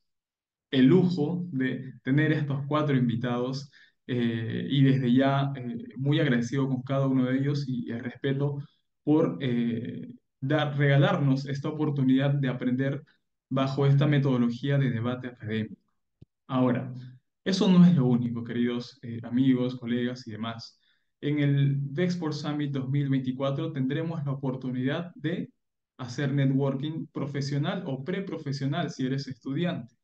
el lujo de tener estos cuatro invitados eh, y desde ya eh, muy agradecido con cada uno de ellos y el respeto por eh, dar, regalarnos esta oportunidad de aprender bajo esta metodología de debate académico. Ahora, eso no es lo único, queridos amigos, colegas y demás. En el Dexport Summit 2024 tendremos la oportunidad de hacer networking profesional o preprofesional si eres estudiante.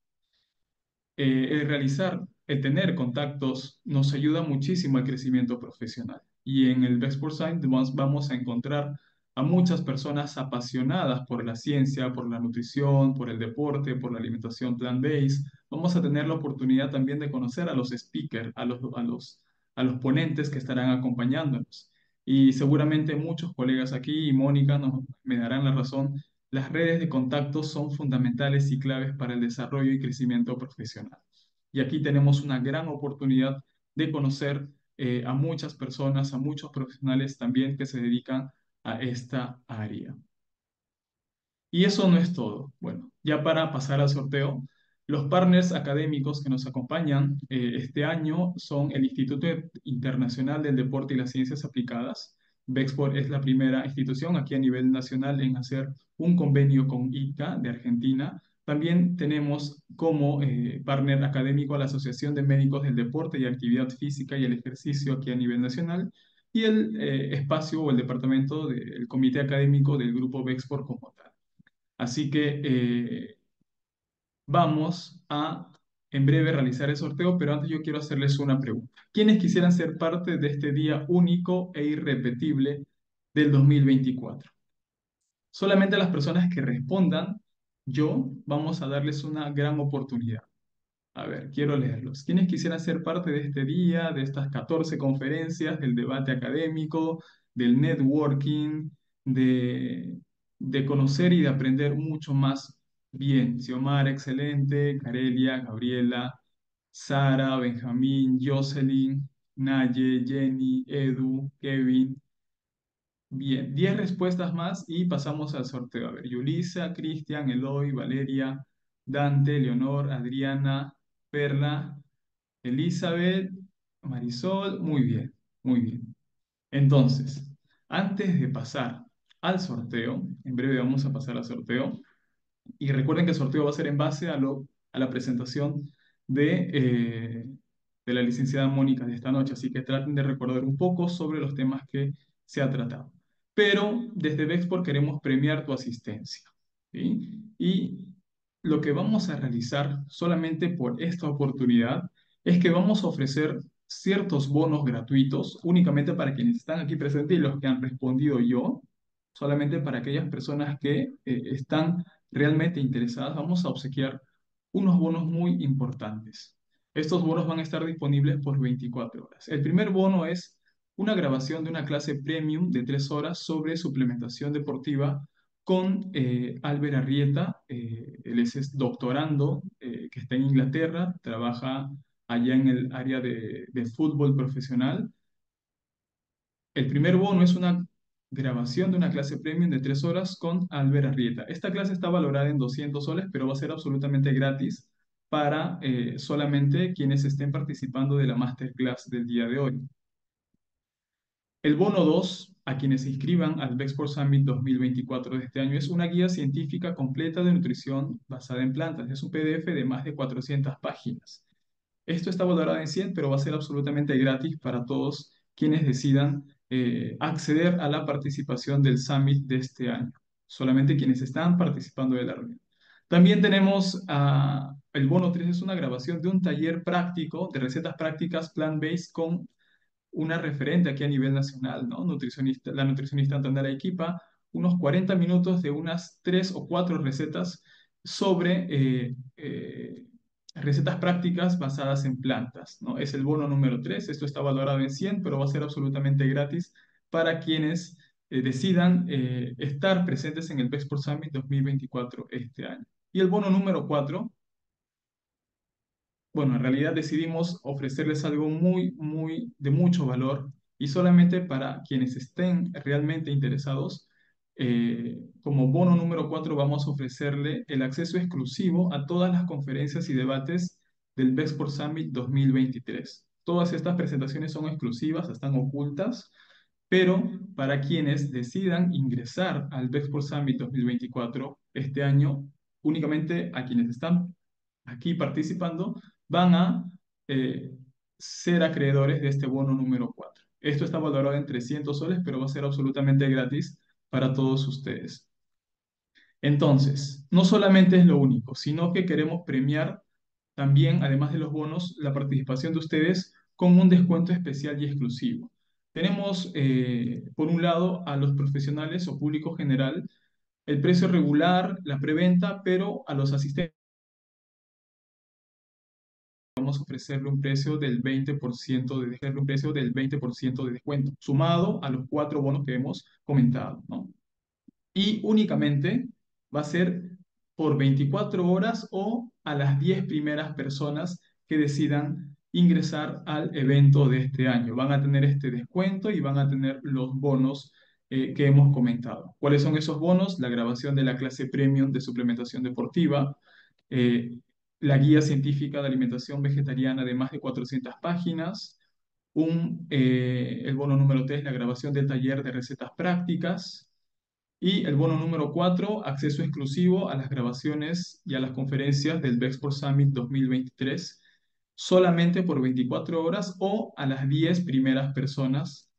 Eh, el realizar, el tener contactos nos ayuda muchísimo al crecimiento profesional. Y en el Best Science vamos a encontrar a muchas personas apasionadas por la ciencia, por la nutrición, por el deporte, por la alimentación plant-based. Vamos a tener la oportunidad también de conocer a los speakers, a los, a los, a los ponentes que estarán acompañándonos. Y seguramente muchos colegas aquí, y Mónica nos, me darán la razón, las redes de contacto son fundamentales y claves para el desarrollo y crecimiento profesional. Y aquí tenemos una gran oportunidad de conocer eh, a muchas personas, a muchos profesionales también que se dedican a esta área. Y eso no es todo. Bueno, ya para pasar al sorteo, los partners académicos que nos acompañan eh, este año son el Instituto Internacional del Deporte y las Ciencias Aplicadas, Bexport es la primera institución aquí a nivel nacional en hacer un convenio con ICA de Argentina. También tenemos como eh, partner académico a la Asociación de Médicos del Deporte y Actividad Física y el Ejercicio aquí a nivel nacional y el eh, espacio o el departamento del comité académico del grupo Bexport como tal. Así que eh, vamos a en breve realizar el sorteo, pero antes yo quiero hacerles una pregunta. ¿Quiénes quisieran ser parte de este día único e irrepetible del 2024? Solamente las personas que respondan, yo, vamos a darles una gran oportunidad. A ver, quiero leerlos. ¿Quiénes quisieran ser parte de este día, de estas 14 conferencias, del debate académico, del networking, de, de conocer y de aprender mucho más Bien, Xiomara, excelente. Carelia, Gabriela, Sara, Benjamín, Jocelyn, Naye, Jenny, Edu, Kevin. Bien, 10 respuestas más y pasamos al sorteo. A ver, Yulisa, Cristian, Eloy, Valeria, Dante, Leonor, Adriana, Perla, Elizabeth, Marisol. Muy bien, muy bien. Entonces, antes de pasar al sorteo, en breve vamos a pasar al sorteo. Y recuerden que el sorteo va a ser en base a, lo, a la presentación de, eh, de la licenciada Mónica de esta noche, así que traten de recordar un poco sobre los temas que se ha tratado. Pero desde Vexport queremos premiar tu asistencia. Y lo que vamos a realizar solamente por esta oportunidad es que vamos a ofrecer ciertos bonos gratuitos únicamente para quienes están aquí presentes y los que han respondido yo, solamente para aquellas personas que eh, están realmente interesadas, vamos a obsequiar unos bonos muy importantes. Estos bonos van a estar disponibles por 24 horas. El primer bono es una grabación de una clase premium de 3 horas sobre suplementación deportiva con eh, Albert Arrieta. Eh, él es, doctorando que está en Inglaterra, trabaja allá en el área de, fútbol profesional. El primer bono es una grabación de una clase premium de tres horas con Albert Arrieta. Esta clase está valorada en 200 soles, pero va a ser absolutamente gratis para eh, solamente quienes estén participando de la masterclass del día de hoy. El bono 2, a quienes se inscriban al Vexport Summit 2024 de este año, es una guía científica completa de nutrición basada en plantas. Es un PDF de más de 400 páginas. Esto está valorado en 100, pero va a ser absolutamente gratis para todos quienes decidan eh, acceder a la participación del Summit de este año. Solamente quienes están participando de la reunión. También tenemos uh, el bono 3, es una grabación de un taller práctico de recetas prácticas plant-based con una referente aquí a nivel nacional, ¿no? Nutricionista, la nutricionista Antonella Equipa, unos 40 minutos de unas 3 o 4 recetas sobre eh, eh, recetas prácticas basadas en plantas, ¿no? Es el bono número 3, esto está valorado en 100, pero va a ser absolutamente gratis para quienes eh, decidan eh, estar presentes en el Bexport Summit 2024 este año. Y el bono número 4, bueno, en realidad decidimos ofrecerles algo muy, muy, de mucho valor y solamente para quienes estén realmente interesados, eh, como bono número 4 vamos a ofrecerle el acceso exclusivo a todas las conferencias y debates del Bexport Summit 2023. Todas estas presentaciones son exclusivas, están ocultas, pero para quienes decidan ingresar al Bexport Summit 2024 este año, únicamente a quienes están aquí participando, van a eh, ser acreedores de este bono número 4. Esto está valorado en 300 soles, pero va a ser absolutamente gratis para todos ustedes. Entonces, no solamente es lo único, sino que queremos premiar también, además de los bonos, la participación de ustedes con un descuento especial y exclusivo. Tenemos, eh, por un lado, a los profesionales o público general, el precio regular, la preventa, pero a los asistentes vamos a ofrecerle un precio del 20% de, un precio del 20 de descuento, sumado a los cuatro bonos que hemos comentado. ¿no? Y únicamente va a ser por 24 horas o a las 10 primeras personas que decidan ingresar al evento de este año. Van a tener este descuento y van a tener los bonos eh, que hemos comentado. ¿Cuáles son esos bonos? La grabación de la clase premium de suplementación deportiva, eh, la guía científica de alimentación vegetariana de más de 400 páginas, un, eh, el bono número 3, la grabación del taller de recetas prácticas, y el bono número 4, acceso exclusivo a las grabaciones y a las conferencias del Bexport Summit 2023, solamente por 24 horas o a las 10 primeras personas,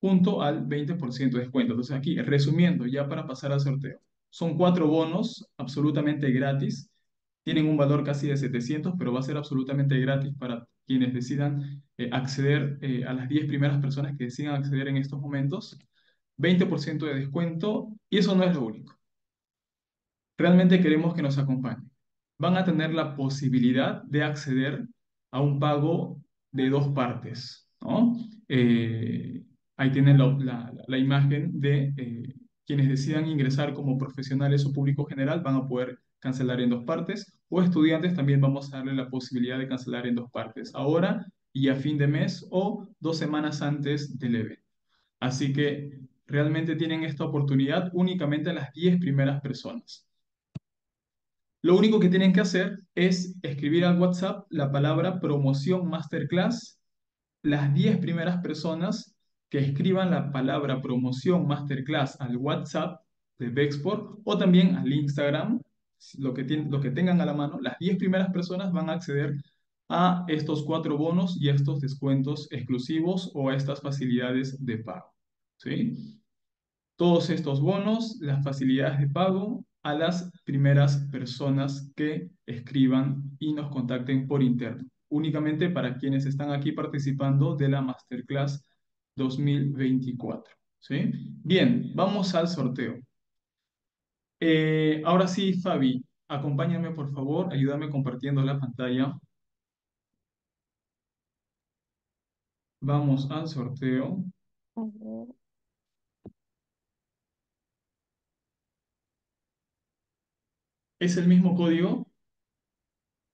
junto al 20% de descuento. Entonces aquí, resumiendo, ya para pasar al sorteo, son cuatro bonos absolutamente gratis tienen un valor casi de 700, pero va a ser absolutamente gratis para quienes decidan eh, acceder eh, a las 10 primeras personas que decidan acceder en estos momentos. 20% de descuento y eso no es lo único. Realmente queremos que nos acompañen. Van a tener la posibilidad de acceder a un pago de dos partes. ¿no? Eh, ahí tienen la, la, imagen de quienes decidan ingresar como profesionales o público general, van a poder cancelar en dos partes, o estudiantes también vamos a darle la posibilidad de cancelar en dos partes, ahora y a fin de mes o dos semanas antes del evento. Así que realmente tienen esta oportunidad únicamente a las 10 primeras personas. Lo único que tienen que hacer es escribir al WhatsApp la palabra promoción masterclass, las 10 primeras personas que escriban la palabra promoción masterclass al WhatsApp de Bexport o también al Instagram lo que, lo que tengan a la mano, las 10 primeras personas van a acceder a estos cuatro bonos y a estos descuentos exclusivos o a estas facilidades de pago. ¿sí? Todos estos bonos, las facilidades de pago a las primeras personas que escriban y nos contacten por interno. Únicamente para quienes están aquí participando de la Masterclass 2024. ¿sí? Bien, vamos al sorteo. Eh, ahora sí, Fabi, acompáñame por favor, ayúdame compartiendo la pantalla. Vamos al sorteo. A ver. ¿Es el mismo código?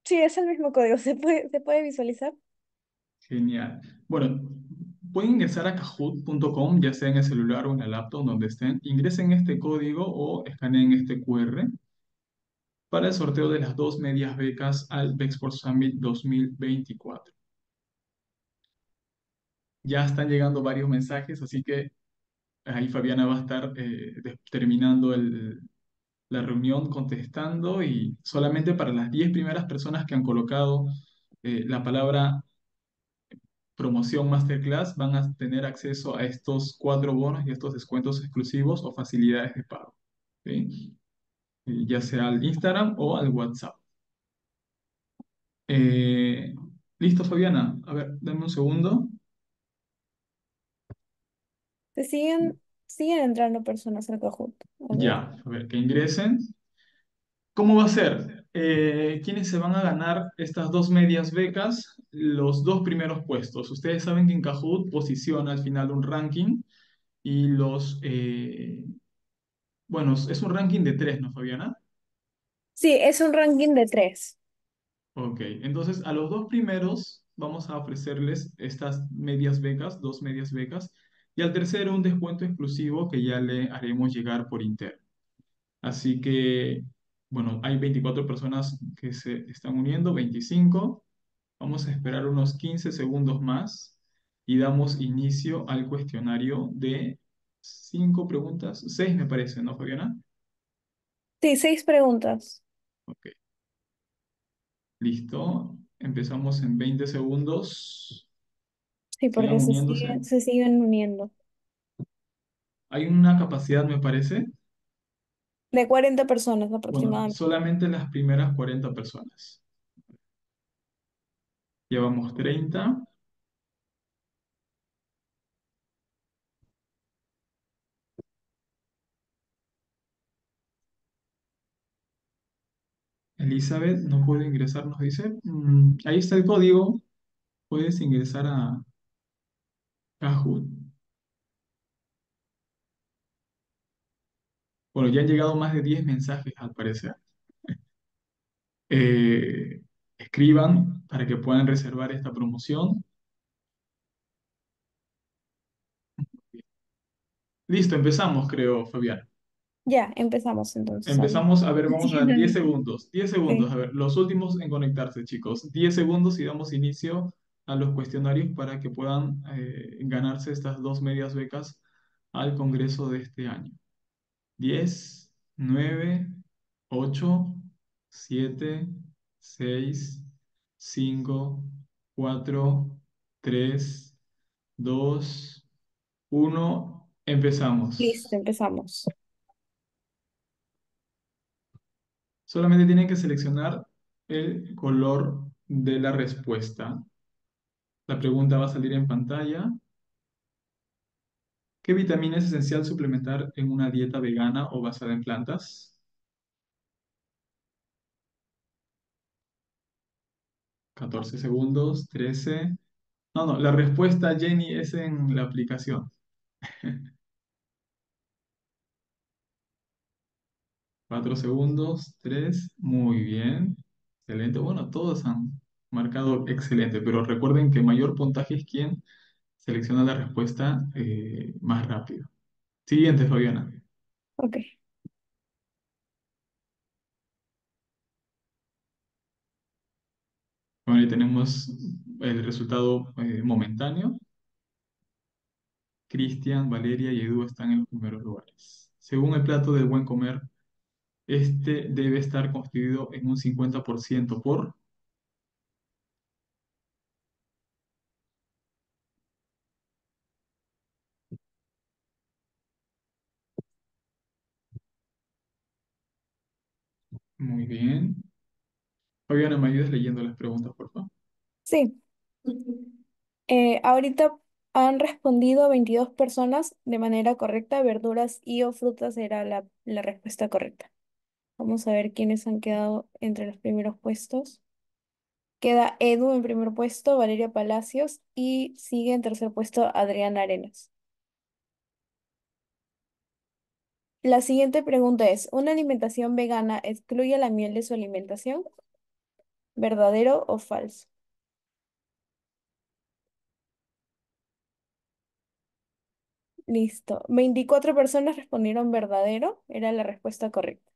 Sí, es el mismo código. ¿Se puede, se puede visualizar? Genial. Bueno, pueden ingresar a kahoot.com, ya sea en el celular o en el laptop, donde estén. Ingresen este código o escaneen este QR para el sorteo de las dos medias becas al Bexport Summit 2024. Ya están llegando varios mensajes, así que ahí Fabiana va a estar eh, terminando el- la reunión contestando y solamente para las 10 primeras personas que han colocado eh, la palabra promoción Masterclass van a tener acceso a estos cuatro bonos y estos descuentos exclusivos o facilidades de pago, ¿sí? Eh, ya sea al Instagram o al WhatsApp. Eh, ¿listo, Fabiana? A ver, dame un segundo. Se siguen, siguen entrando personas al Kahoot. A. Ya, a ver, que ingresen. ¿Cómo va a ser? Eh, ¿quiénes se van a ganar estas dos medias becas? Los dos primeros puestos. Ustedes saben que en Kahoot posiciona al final un ranking y los... eh, bueno, es un ranking de tres, ¿no, Fabiana? Sí, es un ranking de tres. Ok, entonces a los dos primeros vamos a ofrecerles estas medias becas, dos medias becas, y al tercero un descuento exclusivo que ya le haremos llegar por interno. Así que, bueno, hay 24 personas que se están uniendo, 25. Vamos a esperar unos 15 segundos más y damos inicio al cuestionario de cinco preguntas, seis me parece, ¿no, Fabiana? Sí, seis preguntas. Ok, listo. Empezamos en 20 segundos. Sí, porque se siguen, se siguen uniendo. Hay una capacidad, me parece. De 40 personas Bueno, aproximadamente. solamente las primeras 40 personas. Llevamos 30. Elizabeth no puede ingresar, nos dice. Mm, ahí está el código. Puedes ingresar a Kahoot. Bueno, ya han llegado más de 10 mensajes al parecer. [LAUGHS] Eh, escriban para que puedan reservar esta promoción. Listo, empezamos, creo, Fabián. Ya, empezamos entonces. Empezamos, a ver, vamos a dar 10 Sí. segundos. 10 segundos, Sí. a ver, los últimos en conectarse, chicos. 10 segundos y damos inicio a los cuestionarios para que puedan eh, ganarse estas dos medias becas al Congreso de este año. 10, 9, 8, 7, 6, 5, 4, 3, 2, 1. Empezamos. Listo, empezamos. Solamente tienen que seleccionar el color de la respuesta. La pregunta va a salir en pantalla. ¿Qué vitamina es esencial suplementar en una dieta vegana o basada en plantas? 14 segundos, 13. No, no, la respuesta, Jenny, es en la aplicación. [LAUGHS] 4 segundos, 3. Muy bien. Excelente. Bueno, todos han marcado excelente, pero recuerden que mayor puntaje es quien selecciona la respuesta eh, más rápido. Siguiente, Fabiana. Ok. Bueno, tenemos el resultado eh, momentáneo. Cristian, Valeria y Edu están en los primeros lugares. Según el plato del buen comer, este debe estar constituido en un 50% por Muy bien. Fabiana, ¿me leyendo las preguntas, por favor? Sí. Eh, ahorita han respondido 22 personas de manera correcta. Verduras y o frutas era la, la respuesta correcta. Vamos a ver quiénes han quedado entre los primeros puestos. Queda Edu en primer puesto, Valeria Palacios y sigue en tercer puesto Adriana Arenas. La siguiente pregunta es, ¿una alimentación vegana excluye la miel de su alimentación? ¿Verdadero o falso? Listo. 24 personas respondieron verdadero, era la respuesta correcta.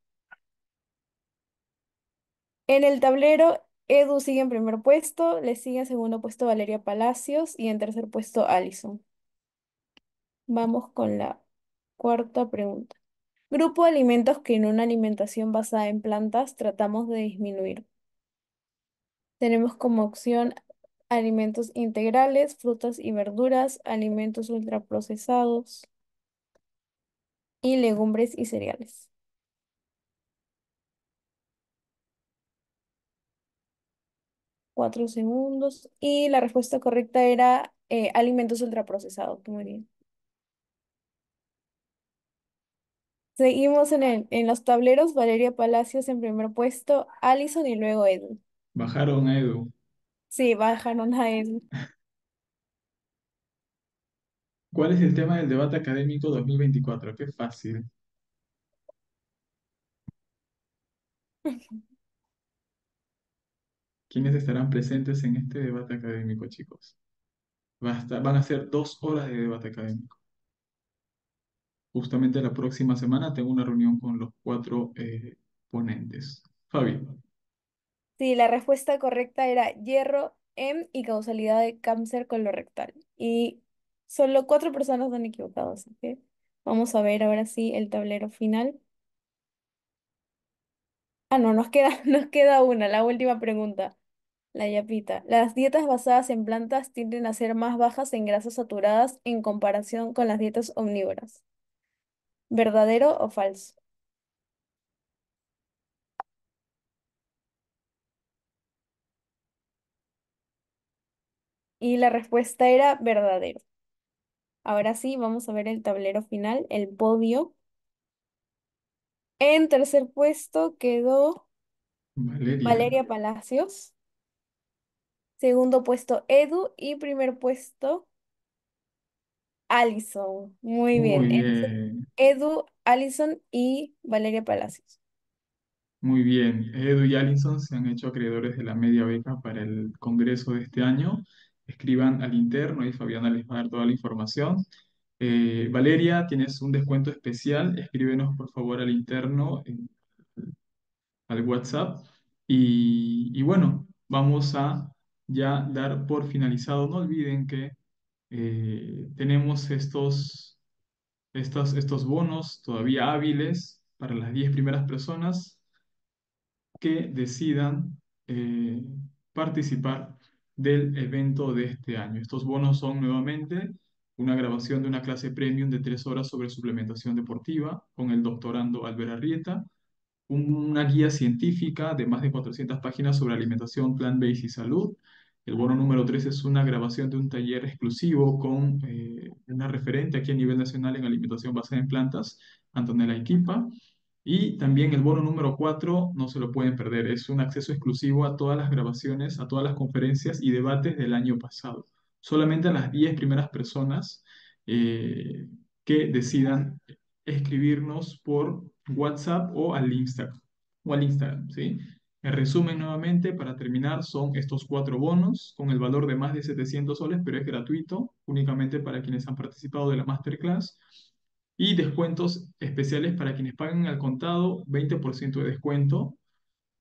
En el tablero, Edu sigue en primer puesto, le sigue en segundo puesto Valeria Palacios y en tercer puesto Alison. Vamos con la cuarta pregunta. Grupo de alimentos que en una alimentación basada en plantas tratamos de disminuir. Tenemos como opción alimentos integrales, frutas y verduras, alimentos ultraprocesados y legumbres y cereales. Cuatro segundos. Y la respuesta correcta era eh, alimentos ultraprocesados. Muy bien. Seguimos en, el, en los tableros. Valeria Palacios en primer puesto, Alison y luego Edu. Bajaron a Edu. Sí, bajaron a Edu. ¿Cuál es el tema del debate académico 2024? Qué fácil. [LAUGHS] ¿Quiénes estarán presentes en este debate académico, chicos? Va a estar- van a ser dos horas de debate académico. Justamente la próxima semana tengo una reunión con los cuatro eh, ponentes. Fabi, Sí, la respuesta correcta era hierro, M y causalidad de cáncer colorectal. Y solo cuatro personas han equivocado, así que vamos a ver ahora sí el tablero final. Ah, no, nos queda, [LAUGHS] nos queda una, la última pregunta. La yapita. Las dietas basadas en plantas tienden a ser más bajas en grasas saturadas en comparación con las dietas omnívoras. ¿Verdadero o falso? Y la respuesta era verdadero. Ahora sí, vamos a ver el tablero final, el podio. En tercer puesto quedó Valeria. Valeria Palacios. Segundo puesto Edu y primer puesto Alison. Muy Muy bien. Entonces, bien, Edu, Alison y Valeria Palacios. muy bien. Edu y Allison se han hecho acreedores de la media beca para el congreso de este año. Escriban al interno y Fabiana les va a dar toda la información. Eh, Valeria, tienes un descuento especial. Escríbenos por favor al interno, al WhatsApp. Y, y bueno, vamos a ya dar por finalizado. No olviden que eh, tenemos estos, estos, estos bonos todavía hábiles para las 10 primeras personas que decidan eh, participar del evento de este año. Estos bonos son nuevamente una grabación de una clase premium de tres horas sobre suplementación deportiva con el doctorando Albert Arrieta, una guía científica de más de 400 páginas sobre alimentación plant-based y salud. El bono número 3 es una grabación de un taller exclusivo con eh, una referente aquí a nivel nacional en alimentación basada en plantas, Antonella Iquipa. Y también el bono número 4 no se lo pueden perder, es un acceso exclusivo a todas las grabaciones, a todas las conferencias y debates del año pasado. Solamente a las 10 primeras personas eh, que decidan escribirnos por WhatsApp o al Instagram, o al Instagram, ¿sí? En resumen, nuevamente, para terminar, son estos cuatro bonos con el valor de más de 700 soles, pero es gratuito, únicamente para quienes han participado de la masterclass. Y descuentos especiales para quienes pagan al contado, 20% de descuento,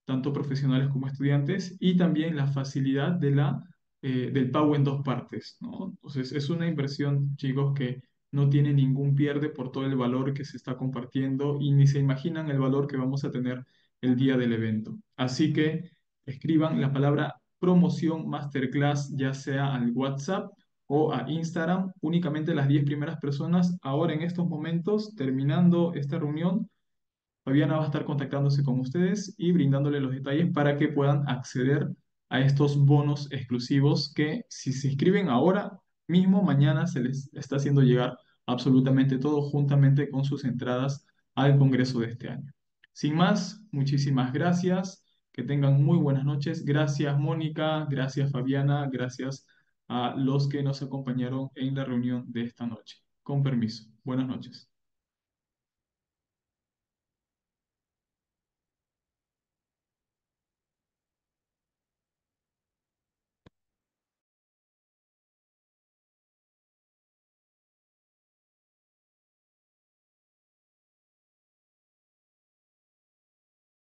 tanto profesionales como estudiantes, y también la facilidad de la, eh, del pago en dos partes, ¿no? Entonces, es una inversión, chicos, que no tiene ningún pierde por todo el valor que se está compartiendo y ni se imaginan el valor que vamos a tener el día del evento. Así que escriban la palabra promoción masterclass, ya sea al WhatsApp o a Instagram, únicamente las 10 primeras personas, ahora en estos momentos, terminando esta reunión, Fabiana va a estar contactándose con ustedes y brindándoles los detalles para que puedan acceder a estos bonos exclusivos que si se inscriben ahora mismo, mañana se les está haciendo llegar absolutamente todo juntamente con sus entradas al Congreso de este año. Sin más, muchísimas gracias. Que tengan muy buenas noches. Gracias, Mónica. Gracias, Fabiana. Gracias a los que nos acompañaron en la reunión de esta noche. Con permiso. Buenas noches.